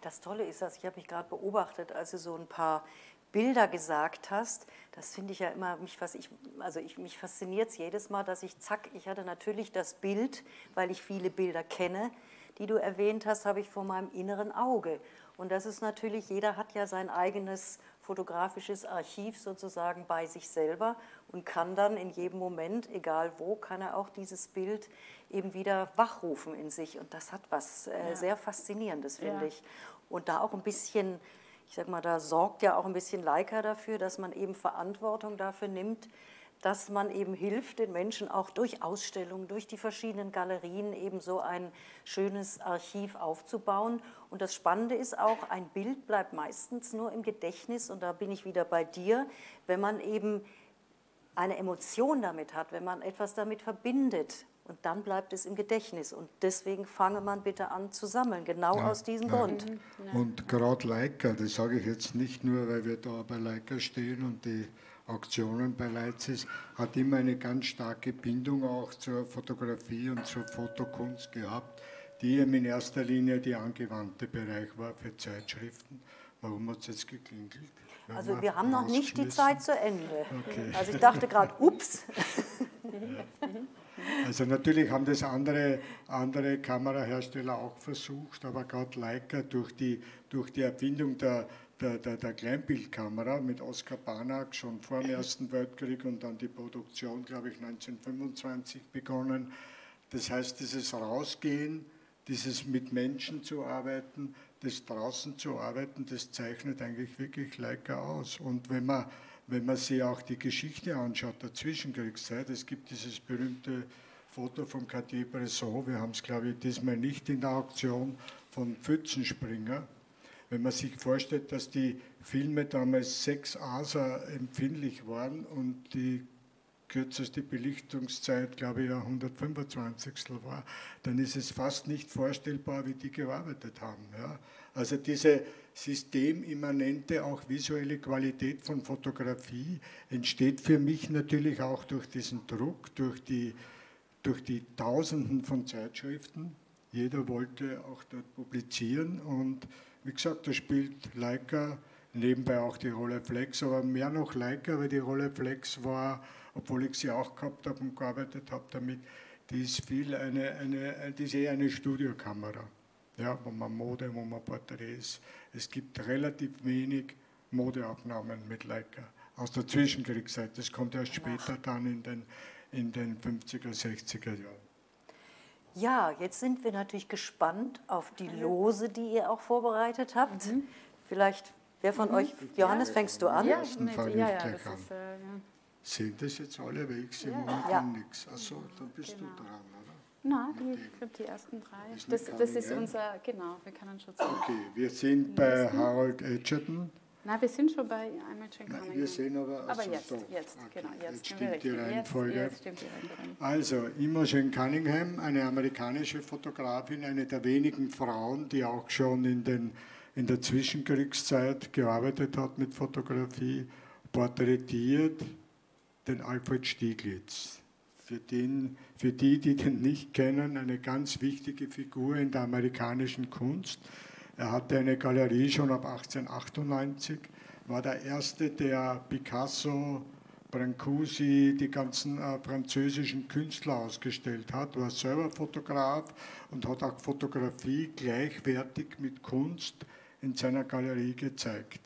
Speaker 1: Das Tolle ist, dass ich habe mich gerade beobachtet, als du so ein paar Bilder gesagt hast. Das finde ich ja immer, mich, ich, also ich, mich fasziniert es jedes Mal, dass ich, zack, ich hatte natürlich das Bild, weil ich viele Bilder kenne, die du erwähnt hast, habe ich vor meinem inneren Auge. Und das ist natürlich, jeder hat ja sein eigenes fotografisches Archiv sozusagen bei sich selber und kann dann in jedem Moment, egal wo, kann er auch dieses Bild eben wieder wachrufen in sich. Und das hat was äh, ja. sehr Faszinierendes, finde ja. ich. Und da auch ein bisschen, ich sag mal, da sorgt ja auch ein bisschen Leica dafür, dass man eben Verantwortung dafür nimmt, dass man eben hilft, den Menschen auch durch Ausstellungen, durch die verschiedenen Galerien eben so ein schönes Archiv aufzubauen. Und das Spannende ist auch, ein Bild bleibt meistens nur im Gedächtnis, und da bin ich wieder bei dir, wenn man eben eine Emotion damit hat, wenn man etwas damit verbindet. Und dann bleibt es im Gedächtnis. Und deswegen fange man bitte an zu sammeln, genau ja, aus diesem ja. Grund.
Speaker 3: Und gerade Leica, das sage ich jetzt nicht nur, weil wir da bei Leica stehen und die Auktionen bei Leitzis, hat immer eine ganz starke Bindung auch zur Fotografie und zur Fotokunst gehabt, die eben in erster Linie die angewandte Bereich war für Zeitschriften. Warum hat es jetzt geklingelt?
Speaker 1: Wir also wir haben noch nicht die Zeit zu Ende. Okay. Also ich dachte gerade, ups.
Speaker 3: Also natürlich haben das andere, andere Kamerahersteller auch versucht, aber gerade Leica durch die, durch die Erfindung der, der, der, der Kleinbildkamera mit Oskar Banak schon vor dem Ersten Weltkrieg und dann die Produktion, glaube ich, 1925 begonnen. Das heißt, dieses Rausgehen, dieses mit Menschen zu arbeiten, das draußen zu arbeiten, das zeichnet eigentlich wirklich Leica aus. Und wenn man, wenn man sich auch die Geschichte anschaut, der Zwischenkriegszeit, es gibt dieses berühmte Foto von Cartier-Bresson, wir haben es, glaube ich, diesmal nicht in der Auktion, von Pfützenspringer, wenn man sich vorstellt, dass die Filme damals 6 ASA empfindlich waren und die kürzeste Belichtungszeit, glaube ich, 125. war, dann ist es fast nicht vorstellbar, wie die gearbeitet haben. Ja. Also diese systemimmanente, auch visuelle Qualität von Fotografie entsteht für mich natürlich auch durch diesen Druck, durch die, durch die Tausenden von Zeitschriften. Jeder wollte auch dort publizieren und wie gesagt, da spielt Leica nebenbei auch die Rolle Flex, aber mehr noch Leica, weil die Rolle Flex war, obwohl ich sie auch gehabt habe und gearbeitet habe damit, die ist viel eine, eine, die ist eher eine Studiokamera, ja, wo man Mode, wo man Porträts, es gibt relativ wenig Modeaufnahmen mit Leica aus der Zwischenkriegszeit, das kommt erst später dann in den, in den 50er, 60er Jahren.
Speaker 1: Ja, jetzt sind wir natürlich gespannt auf die Lose, die ihr auch vorbereitet habt. Mhm. Vielleicht, wer von mhm. euch, Johannes, fängst du an?
Speaker 3: Ja, mit, ja, ja, das ist, äh, ja. Sehen das jetzt alle, ich ja. momentan ja. nichts. Achso, dann bist genau. du dran, oder?
Speaker 2: Nein, die, die ersten drei. Das, das, das ist unser, genau, wir können schon
Speaker 3: sagen. Okay, wir sind bei Harold Edgerton.
Speaker 2: Nein, wir sind schon bei Imogen
Speaker 3: Nein, Wir sehen aber,
Speaker 2: also aber jetzt, jetzt, okay. genau, jetzt,
Speaker 3: jetzt stimmt die Reihenfolge. Jetzt, jetzt stimmt die Reihenfolge. Also, Imogen Cunningham, eine amerikanische Fotografin, eine der wenigen Frauen, die auch schon in, den, in der Zwischenkriegszeit gearbeitet hat mit Fotografie, porträtiert den Alfred Stieglitz. Für, den, für die, die den nicht kennen, eine ganz wichtige Figur in der amerikanischen Kunst er hatte eine Galerie schon ab 1898, war der erste, der Picasso, Brancusi, die ganzen äh, französischen Künstler ausgestellt hat, war selber Fotograf und hat auch Fotografie gleichwertig mit Kunst in seiner Galerie gezeigt.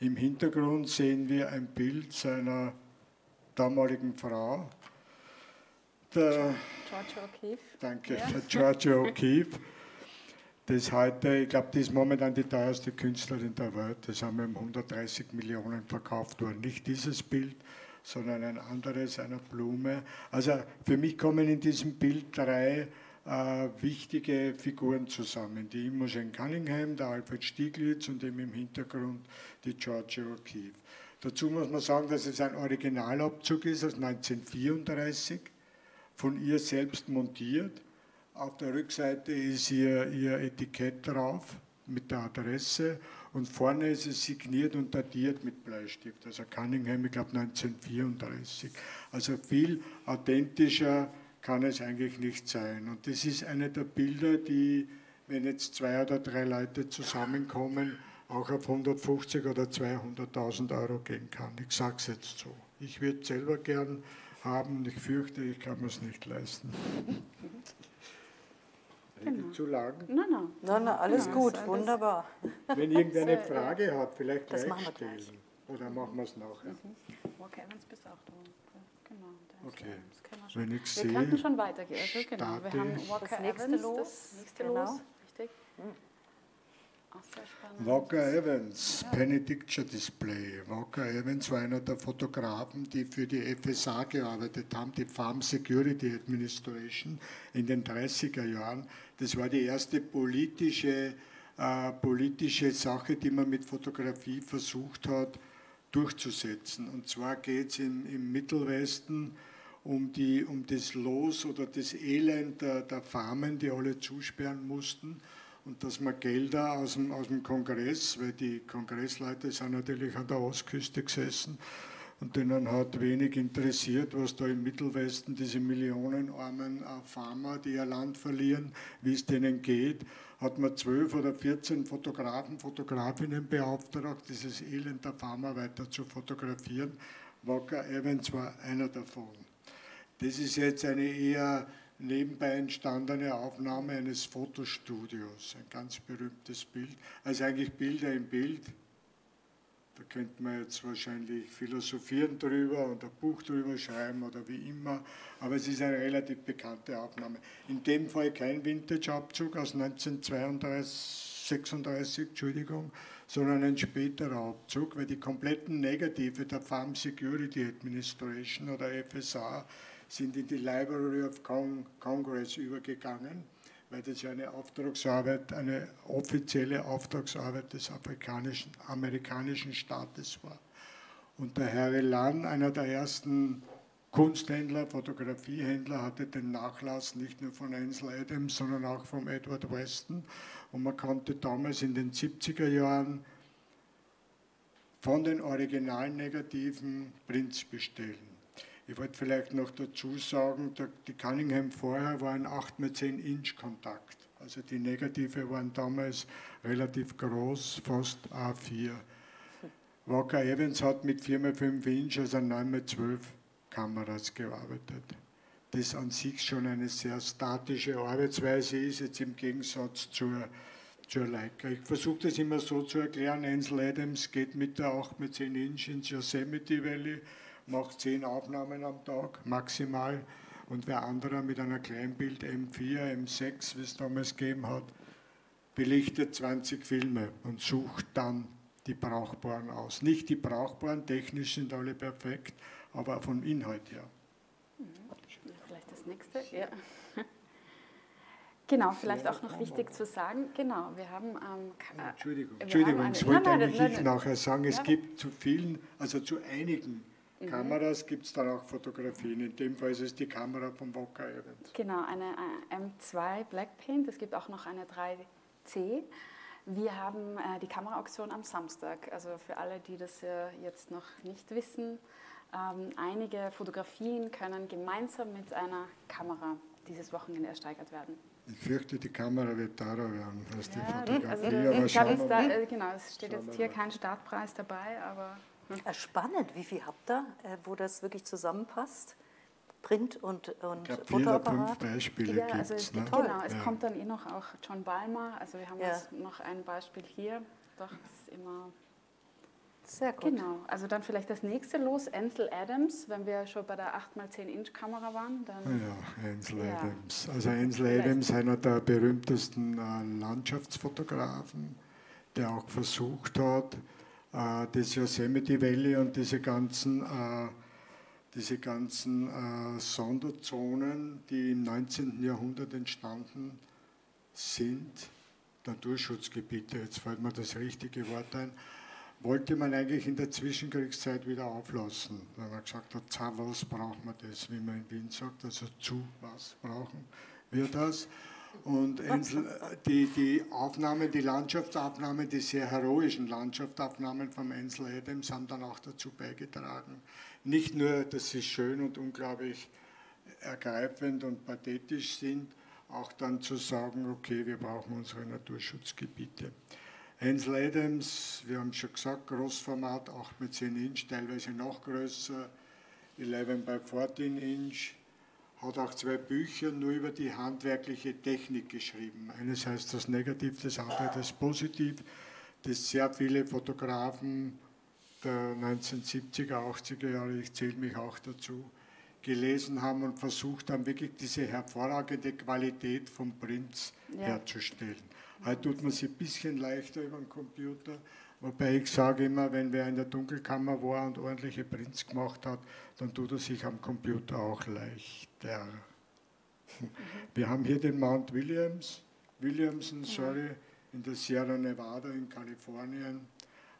Speaker 3: Im Hintergrund sehen wir ein Bild seiner damaligen Frau, der,
Speaker 2: Georgia O'Keeffe.
Speaker 3: Danke, ja. der Georgia O'Keeffe. Das heute, ich glaube, die ist momentan die teuerste Künstlerin der Welt. Das haben wir um 130 Millionen verkauft worden. Nicht dieses Bild, sondern ein anderes, einer Blume. Also für mich kommen in diesem Bild drei äh, wichtige Figuren zusammen. Die Imogen Cunningham, der Alfred Stieglitz und eben im Hintergrund die Georgia O'Keeffe. Dazu muss man sagen, dass es ein Originalabzug ist aus 1934, von ihr selbst montiert auf der Rückseite ist ihr, ihr Etikett drauf mit der Adresse und vorne ist es signiert und datiert mit Bleistift. Also Cunningham, ich glaube 1934. Also viel authentischer kann es eigentlich nicht sein. Und das ist eine der Bilder, die, wenn jetzt zwei oder drei Leute zusammenkommen, auch auf 150 oder 200.000 Euro gehen kann. Ich sage es jetzt so. Ich würde selber gern haben, ich fürchte, ich kann mir es nicht leisten. Genau. Zu lang?
Speaker 1: Nein, nein. Nein, nein alles genau, gut, alles wunderbar.
Speaker 3: Wenn irgendeine Frage hat, vielleicht das gleich stellen. Gleich. Oder machen wir es nachher? Mhm.
Speaker 2: Okay, wenn es bis auch da. Genau,
Speaker 3: okay. Wenn ich
Speaker 2: wir
Speaker 3: sehe,
Speaker 2: könnten schon weitergehen. Also, genau, wir haben Walker
Speaker 1: das nächste
Speaker 2: Evans,
Speaker 1: los.
Speaker 2: Das nächste genau. los, richtig. Mhm.
Speaker 3: Walker Evans, ja. Penny Picture Display. Walker Evans war einer der Fotografen, die für die FSA gearbeitet haben, die Farm Security Administration in den 30er Jahren. Das war die erste politische, äh, politische Sache, die man mit Fotografie versucht hat durchzusetzen. Und zwar geht es im, im Mittelwesten um, die, um das Los oder das Elend der, der Farmen, die alle zusperren mussten und dass man Gelder aus dem, aus dem Kongress, weil die Kongressleute sind natürlich an der Ostküste gesessen und denen hat wenig interessiert, was da im Mittelwesten diese millionenarmen äh, Farmer, die ihr Land verlieren, wie es denen geht, hat man zwölf oder 14 Fotografen, Fotografinnen beauftragt, dieses Elend der Farmer weiter zu fotografieren. Walker Evans war einer davon. Das ist jetzt eine eher nebenbei entstandene Aufnahme eines Fotostudios, ein ganz berühmtes Bild, also eigentlich Bilder im Bild. Da könnte man jetzt wahrscheinlich philosophieren drüber und ein Buch drüber schreiben oder wie immer, aber es ist eine relativ bekannte Aufnahme. In dem Fall kein Vintage-Abzug aus 1932, 36, Entschuldigung, sondern ein späterer Abzug, weil die kompletten Negative der Farm Security Administration oder FSA sind in die Library of Congress übergegangen, weil das ja eine Auftragsarbeit, eine offizielle Auftragsarbeit des afrikanischen, amerikanischen Staates war. Und der Harry Lann, einer der ersten Kunsthändler, Fotografiehändler, hatte den Nachlass nicht nur von Ansel Adams, sondern auch von Edward Weston. Und man konnte damals in den 70er Jahren von den originalen Negativen Prints bestellen. Ich wollte vielleicht noch dazu sagen, die Cunningham vorher war ein 8 x 10 Inch Kontakt. Also die Negative waren damals relativ groß, fast A4. Walker Evans hat mit 4 x 5 Inch, also 9 x 12 Kameras gearbeitet. Das an sich schon eine sehr statische Arbeitsweise ist, jetzt im Gegensatz zur, zur Leica. Ich versuche das immer so zu erklären. Ansel Adams geht mit der 8 x 10 Inch ins Yosemite Valley macht zehn Aufnahmen am Tag maximal und wer anderer mit einer Kleinbild M4, M6, wie es damals gegeben hat, belichtet 20 Filme und sucht dann die brauchbaren aus. Nicht die brauchbaren, technisch sind alle perfekt, aber vom Inhalt her.
Speaker 2: Vielleicht das nächste, ja. Genau, vielleicht auch noch wichtig zu sagen, genau, wir haben... Ähm,
Speaker 3: Entschuldigung, Entschuldigung, ich wollte eigentlich nein, nachher sagen, es gibt zu vielen, also zu einigen Mhm. Kameras gibt es dann auch Fotografien. In dem Fall ist es die Kamera vom Walker Evans.
Speaker 2: Genau, eine M2 Blackpaint. Es gibt auch noch eine 3C. Wir haben äh, die Kameraauktion am Samstag. Also für alle, die das äh, jetzt noch nicht wissen, ähm, einige Fotografien können gemeinsam mit einer Kamera dieses Wochenende ersteigert werden.
Speaker 3: Ich fürchte, die Kamera wird teurer werden als die
Speaker 2: ja,
Speaker 3: Fotografie.
Speaker 2: Also, ich glaube, da, äh, genau, es steht jetzt hier kein Startpreis dabei, aber.
Speaker 1: Spannend, wie viel habt ihr, äh, wo das wirklich zusammenpasst? Print und, und
Speaker 3: ich vier oder fünf Beispiele ja,
Speaker 2: also es, ne? Genau, es ja. kommt dann eh noch auch John Balmer, also wir haben ja. jetzt noch ein Beispiel hier, doch ist immer... Sehr gut. Genau, also dann vielleicht das nächste los, Ansel Adams, wenn wir schon bei der 8x10 Inch Kamera waren. Dann
Speaker 3: ja, Ansel ja. Adams. Also Ansel vielleicht. Adams, einer der berühmtesten äh, Landschaftsfotografen, der auch versucht hat, äh, das Yosemite Valley und diese ganzen, äh, diese ganzen äh, Sonderzonen, die im 19. Jahrhundert entstanden sind, Naturschutzgebiete, jetzt fällt mir das richtige Wort ein, wollte man eigentlich in der Zwischenkriegszeit wieder auflassen, weil man gesagt hat, was braucht man das, wie man in Wien sagt, also zu was brauchen wir das. Und die, die Aufnahmen, die Landschaftsaufnahmen, die sehr heroischen Landschaftsaufnahmen vom Ansel Adams haben dann auch dazu beigetragen. Nicht nur, dass sie schön und unglaublich ergreifend und pathetisch sind, auch dann zu sagen, okay, wir brauchen unsere Naturschutzgebiete. Ansel Adams, wir haben schon gesagt, Großformat, 8 mit 10 Inch, teilweise noch größer, 11 by 14 Inch hat auch zwei Bücher nur über die handwerkliche Technik geschrieben. Eines heißt das Negativ, das andere das Positiv, das sehr viele Fotografen der 1970er, 80er Jahre, ich zähle mich auch dazu, gelesen haben und versucht haben, wirklich diese hervorragende Qualität von Prints ja. herzustellen. Heute tut man sich ein bisschen leichter über den Computer. Wobei ich sage immer, wenn wer in der Dunkelkammer war und ordentliche Prints gemacht hat, dann tut er sich am Computer auch leichter. Wir haben hier den Mount Williams, Williamson, sorry, in der Sierra Nevada in Kalifornien.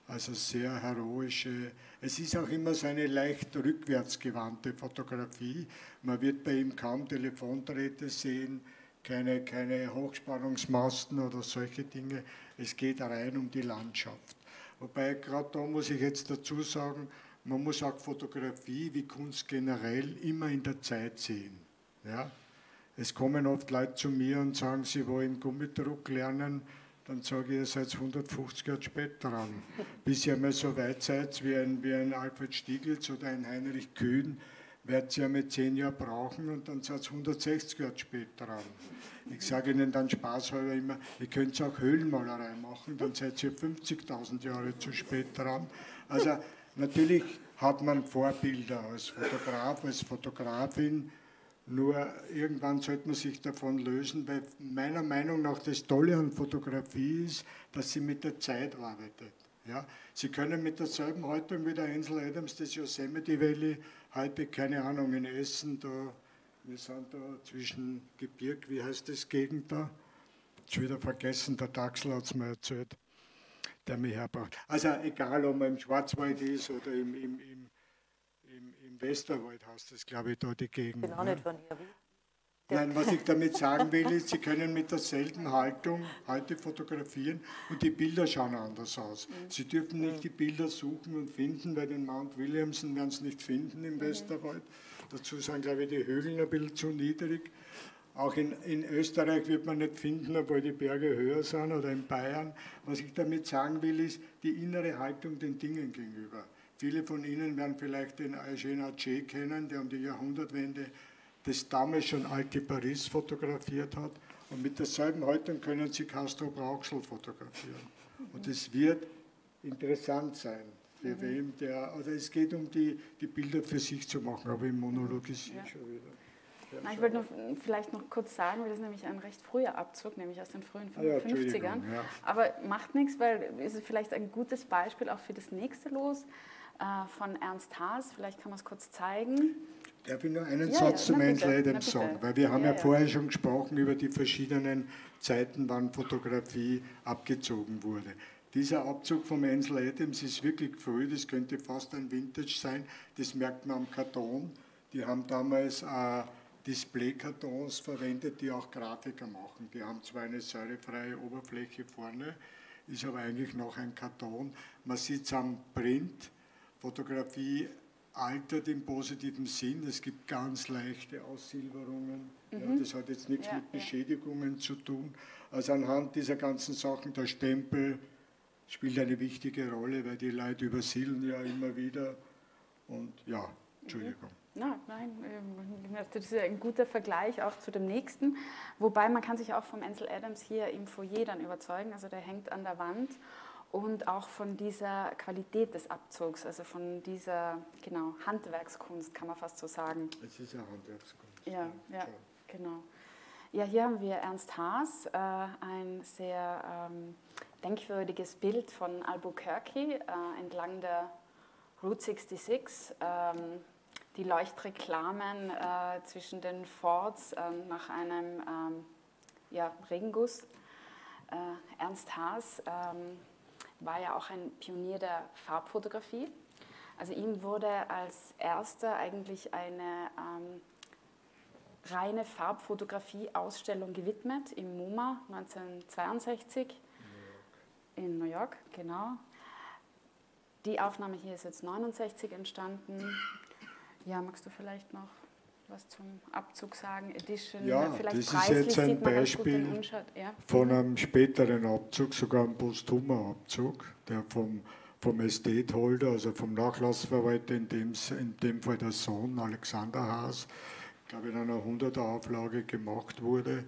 Speaker 3: Also sehr heroische. Es ist auch immer so eine leicht rückwärtsgewandte Fotografie. Man wird bei ihm kaum Telefondrähte sehen, keine, keine Hochspannungsmasten oder solche Dinge. Es geht rein um die Landschaft. Wobei gerade da muss ich jetzt dazu sagen, man muss auch Fotografie wie Kunst generell immer in der Zeit sehen. Ja? Es kommen oft Leute zu mir und sagen, sie wollen Gummidruck lernen dann sage ich, ihr seid 150 Jahre später dran. Bis ihr einmal so weit seid wie ein, wie ein Alfred Stieglitz oder ein Heinrich Kühn, werdet ihr einmal 10 Jahre brauchen und dann seid ihr 160 Jahre später dran. Ich sage Ihnen dann spaßhalber immer, ihr könnt auch Höhlenmalerei machen, dann seid ihr 50.000 Jahre zu spät dran. Also natürlich hat man Vorbilder als Fotograf, als Fotografin, nur irgendwann sollte man sich davon lösen, weil meiner Meinung nach das Tolle an Fotografie ist, dass sie mit der Zeit arbeitet. Ja, Sie können mit derselben Haltung wie der Ansel Adams das Yosemite Valley heute, keine Ahnung, in Essen, da, wir sind da zwischen Gebirg, wie heißt das Gegend da? Schon wieder vergessen, der Daxel hat es mir erzählt, der mich herbracht. Also egal, ob man im Schwarzwald ist oder im, im, im im Westerwald heißt das, glaube ich, da die Gegend.
Speaker 1: Genau ne? nicht von hier.
Speaker 3: Nein, was ich damit sagen will, ist, Sie können mit derselben Haltung heute fotografieren und die Bilder schauen anders aus. Mhm. Sie dürfen nicht die Bilder suchen und finden, weil den Mount Williamson werden Sie nicht finden im mhm. Westerwald. Dazu sind, glaube ich, die Hügel ein bisschen zu niedrig. Auch in, in Österreich wird man nicht finden, obwohl die Berge höher sind oder in Bayern. Was ich damit sagen will, ist die innere Haltung den Dingen gegenüber. Viele von Ihnen werden vielleicht den Eugène Aché kennen, der um die Jahrhundertwende das damals schon alte Paris fotografiert hat. Und mit derselben Haltung können Sie Castro Brauxel fotografieren. Und es wird interessant sein, mhm. wem der, oder es geht um die, die Bilder für sich zu machen, aber im monologisiere ja. schon wieder.
Speaker 2: Na, ich wollte vielleicht noch kurz sagen, weil das ist nämlich ein recht früher Abzug, nämlich aus den frühen 50ern. Ah ja, Aber macht nichts, weil es ist vielleicht ein gutes Beispiel auch für das nächste Los. Äh, von Ernst Haas. Vielleicht kann man es kurz zeigen.
Speaker 3: Darf ich nur einen ja, Satz ja, zum Einleiten sagen? Weil wir haben ja, ja, vorher schon gesprochen über die verschiedenen Zeiten, wann Fotografie abgezogen wurde. Dieser Abzug vom Ansel Adams ist wirklich früh, das könnte fast ein Vintage sein, das merkt man am Karton. Die haben damals äh, Displaykartons verwendet, die auch Grafiker machen. Die haben zwar eine säurefreie Oberfläche vorne, ist aber eigentlich noch ein Karton. Man sieht es am Print, Fotografie altert im positiven Sinn. Es gibt ganz leichte Aussilberungen. Mhm. Ja, das hat jetzt nichts ja, mit Beschädigungen ja. zu tun. Also anhand dieser ganzen Sachen, der Stempel spielt eine wichtige Rolle, weil die Leute übersiedeln ja immer wieder. Und ja, Entschuldigung.
Speaker 2: Ja, nein, ähm, das ist ein guter Vergleich auch zu dem nächsten. Wobei man kann sich auch vom Ansel Adams hier im Foyer dann überzeugen. Also der hängt an der Wand und auch von dieser Qualität des Abzugs, also von dieser genau, Handwerkskunst, kann man fast so sagen.
Speaker 3: Es ist ja Handwerkskunst.
Speaker 2: Ja, ja, ja genau. Ja, hier haben wir Ernst Haas, äh, ein sehr ähm, denkwürdiges Bild von Albuquerque äh, entlang der Route 66. Ähm, die Leuchtreklamen äh, zwischen den Forts ähm, nach einem ähm, ja, Regenguss. Äh, Ernst Haas ähm, war ja auch ein Pionier der Farbfotografie. Also ihm wurde als erster eigentlich eine ähm, reine Farbfotografie-Ausstellung gewidmet im MoMA 1962 in New York, genau. Die Aufnahme hier ist jetzt 69 entstanden. Ja, magst du vielleicht noch was zum Abzug sagen? Edition,
Speaker 3: ja, vielleicht das ist jetzt ein Beispiel ja. von einem späteren Abzug, sogar ein posthumer Abzug, der vom, vom Estate Holder, also vom Nachlassverwalter, in dem, in dem Fall der Sohn Alexander Haas, glaube ich, in einer 100er Auflage gemacht wurde.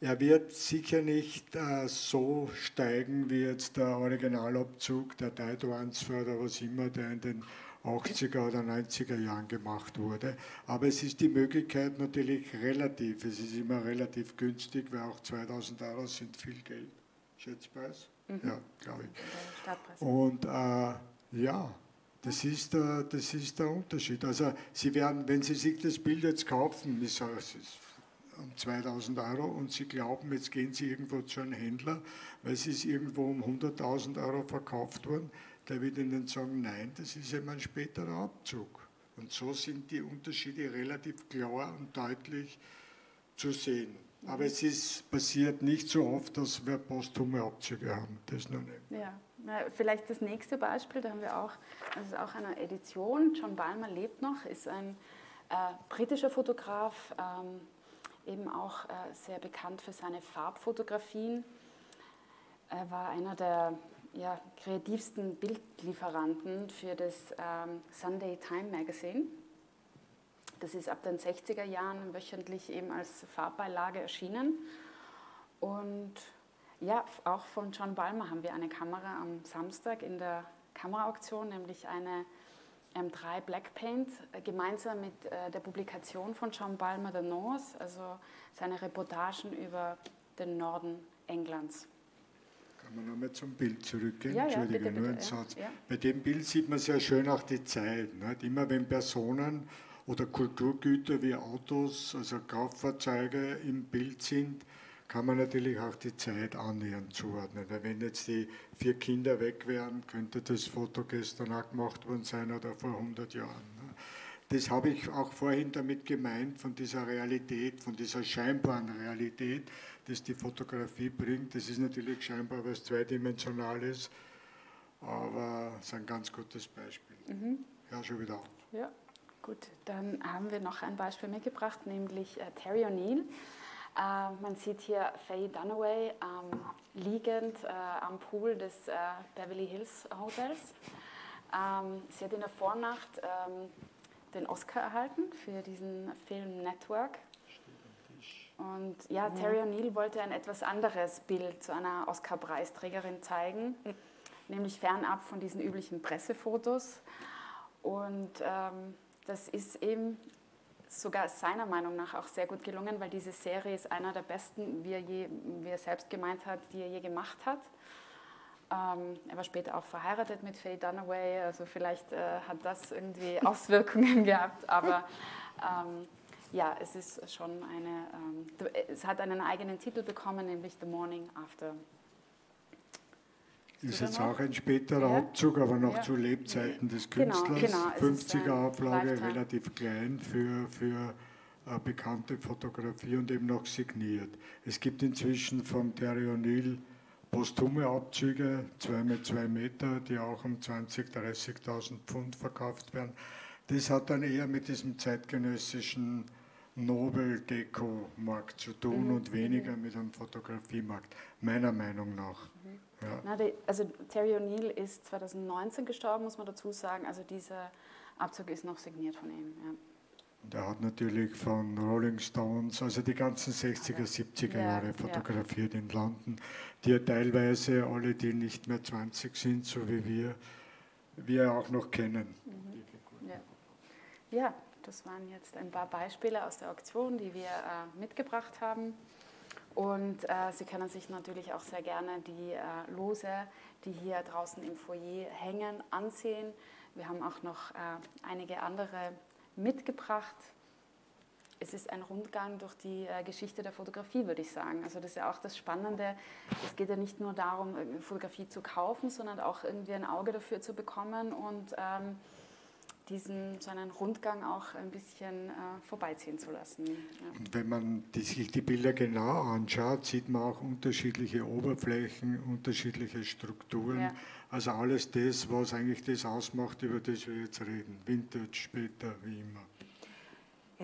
Speaker 3: Er wird sicher nicht äh, so steigen wie jetzt der Originalabzug, der Tide Transfer oder was immer, der in den 80er oder 90er Jahren gemacht wurde. Aber es ist die Möglichkeit natürlich relativ. Es ist immer relativ günstig, weil auch 2000 Euro sind viel Geld. Schätzpreis? Mhm. Ja, glaube ich. Und äh, ja, das ist, der, das ist der Unterschied. Also Sie werden, wenn Sie sich das Bild jetzt kaufen, sage, es ist um 2000 Euro und Sie glauben, jetzt gehen Sie irgendwo zu einem Händler, weil es ist irgendwo um 100.000 Euro verkauft worden, der wird Ihnen sagen, nein, das ist eben ein späterer Abzug. Und so sind die Unterschiede relativ klar und deutlich zu sehen. Aber es ist passiert nicht so oft, dass wir posthume Abzüge haben. Das noch nicht.
Speaker 2: Ja. Vielleicht das nächste Beispiel, da haben wir auch, das ist auch eine Edition. John Balmer lebt noch, ist ein äh, britischer Fotograf, ähm, eben auch äh, sehr bekannt für seine Farbfotografien. Er war einer der ja, kreativsten Bildlieferanten für das ähm, Sunday Time Magazine. Das ist ab den 60er Jahren wöchentlich eben als Farbbeilage erschienen. Und ja, auch von John Balmer haben wir eine Kamera am Samstag in der Kameraauktion, nämlich eine M3 Black Paint, äh, gemeinsam mit äh, der Publikation von John Balmer The North, also seine Reportagen über den Norden Englands.
Speaker 3: Kann man nochmal zum Bild zurückgehen? Ja, Entschuldige, ja, bitte, nur ein Satz. Ja. Bei dem Bild sieht man sehr schön auch die Zeit. Nicht? Immer wenn Personen oder Kulturgüter wie Autos, also Kauffahrzeuge im Bild sind, kann man natürlich auch die Zeit annähernd zuordnen. Weil wenn jetzt die vier Kinder weg wären, könnte das Foto gestern auch gemacht worden sein oder vor 100 Jahren. Ne? Das habe ich auch vorhin damit gemeint, von dieser Realität, von dieser scheinbaren Realität, dass die Fotografie bringt. Das ist natürlich scheinbar, weil es zweidimensional ist, aber es ist ein ganz gutes Beispiel. Mhm. Ja, schon wieder.
Speaker 2: Ja, gut. Dann haben wir noch ein Beispiel mitgebracht, nämlich äh, Terry O'Neill. Äh, man sieht hier Faye Dunaway ähm, liegend äh, am Pool des äh, Beverly Hills Hotels. Ähm, sie hat in der Vornacht ähm, den Oscar erhalten für diesen Film Network. Und ja, Terry O'Neill wollte ein etwas anderes Bild zu einer Oscar-Preisträgerin zeigen, nämlich fernab von diesen üblichen Pressefotos. Und ähm, das ist eben sogar seiner Meinung nach auch sehr gut gelungen, weil diese Serie ist einer der besten, wie er, je, wie er selbst gemeint hat, die er je gemacht hat. Ähm, er war später auch verheiratet mit Faye Dunaway, also vielleicht äh, hat das irgendwie Auswirkungen gehabt, aber ähm, ja, es ist schon eine, ähm, es hat einen eigenen Titel bekommen, nämlich The Morning After.
Speaker 3: Ist jetzt auch ein späterer ja. Abzug, aber noch ja. zu Lebzeiten des genau, Künstlers. Genau, genau. 50er Auflage, relativ klein für, für äh, bekannte Fotografie und eben noch signiert. Es gibt inzwischen von Terry O'Neill posthume Abzüge, zwei mit zwei Meter, die auch um 20.000, 30.000 Pfund verkauft werden. Das hat dann eher mit diesem zeitgenössischen Nobel-Deko-Markt zu tun mhm. und weniger mit einem Fotografiemarkt, meiner Meinung nach. Mhm.
Speaker 2: Ja. Na, die, also Terry O'Neill ist 2019 gestorben, muss man dazu sagen. Also dieser Abzug ist noch signiert von ihm. Ja.
Speaker 3: Und er hat natürlich von Rolling Stones, also die ganzen 60er, 70er ja, Jahre fotografiert in London, die ja teilweise alle, die nicht mehr 20 sind, so wie wir, wir auch noch kennen.
Speaker 2: Mhm. Ja. ja, das waren jetzt ein paar Beispiele aus der Auktion, die wir äh, mitgebracht haben. Und äh, Sie können sich natürlich auch sehr gerne die äh, Lose, die hier draußen im Foyer hängen, ansehen. Wir haben auch noch äh, einige andere mitgebracht. Es ist ein Rundgang durch die äh, Geschichte der Fotografie, würde ich sagen. Also das ist ja auch das Spannende. Es geht ja nicht nur darum, Fotografie zu kaufen, sondern auch irgendwie ein Auge dafür zu bekommen und ähm, diesen, so einen Rundgang auch ein bisschen äh, vorbeiziehen zu lassen. Ja.
Speaker 3: Und wenn man die, sich die Bilder genau anschaut, sieht man auch unterschiedliche Oberflächen, unterschiedliche Strukturen. Ja. Also alles das, was eigentlich das ausmacht, über das wir jetzt reden. Vintage später, wie immer.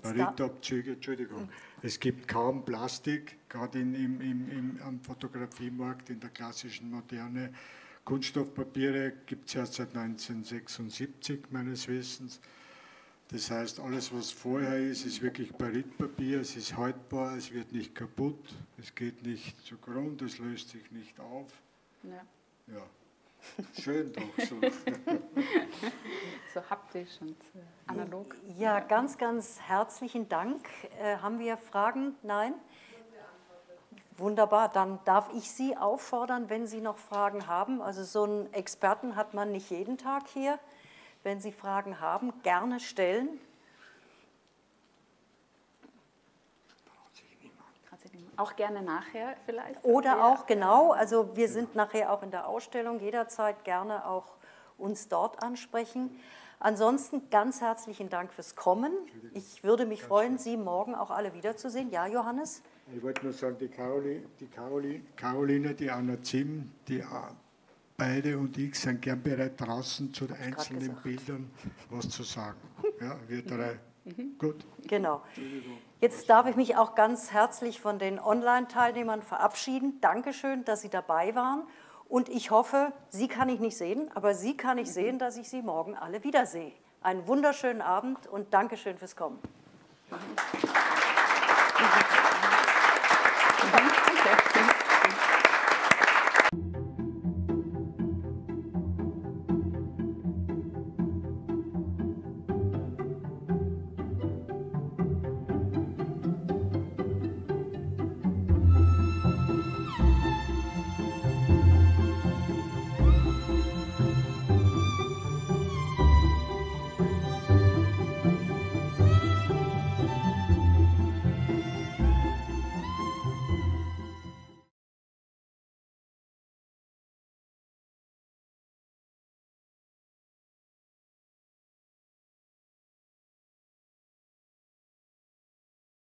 Speaker 3: Baritabzüge, Entschuldigung. Mhm. Es gibt kaum Plastik, gerade im, im, im, am Fotografiemarkt, in der klassischen Moderne Kunststoffpapiere gibt es erst seit 1976 meines Wissens. Das heißt, alles, was vorher ist, ist wirklich Baritpapier, es ist haltbar, es wird nicht kaputt, es geht nicht zugrunde, es löst sich nicht auf. Ja. ja. Schön doch so.
Speaker 2: so haptisch und äh, analog.
Speaker 1: Ja, ganz, ganz herzlichen Dank. Äh, haben wir Fragen? Nein? Wunderbar, dann darf ich Sie auffordern, wenn Sie noch Fragen haben. Also so einen Experten hat man nicht jeden Tag hier. Wenn Sie Fragen haben, gerne stellen.
Speaker 2: Auch gerne nachher vielleicht.
Speaker 1: Oder ja. auch, genau, also wir sind nachher auch in der Ausstellung, jederzeit gerne auch uns dort ansprechen. Ansonsten ganz herzlichen Dank fürs Kommen. Ich würde mich freuen, Sie morgen auch alle wiederzusehen. Ja, Johannes?
Speaker 3: Ich wollte nur sagen, die, Caroline, die Caroline, Caroline, die Anna Zim, die beide und ich sind gern bereit, draußen zu den einzelnen Bildern was zu sagen. Ja, wir drei. Mhm. Gut.
Speaker 1: Genau. Jetzt darf ich mich auch ganz herzlich von den Online-Teilnehmern verabschieden. Dankeschön, dass Sie dabei waren. Und ich hoffe, Sie kann ich nicht sehen, aber Sie kann ich sehen, dass ich Sie morgen alle wiedersehe. Einen wunderschönen Abend und Dankeschön fürs Kommen. Applaus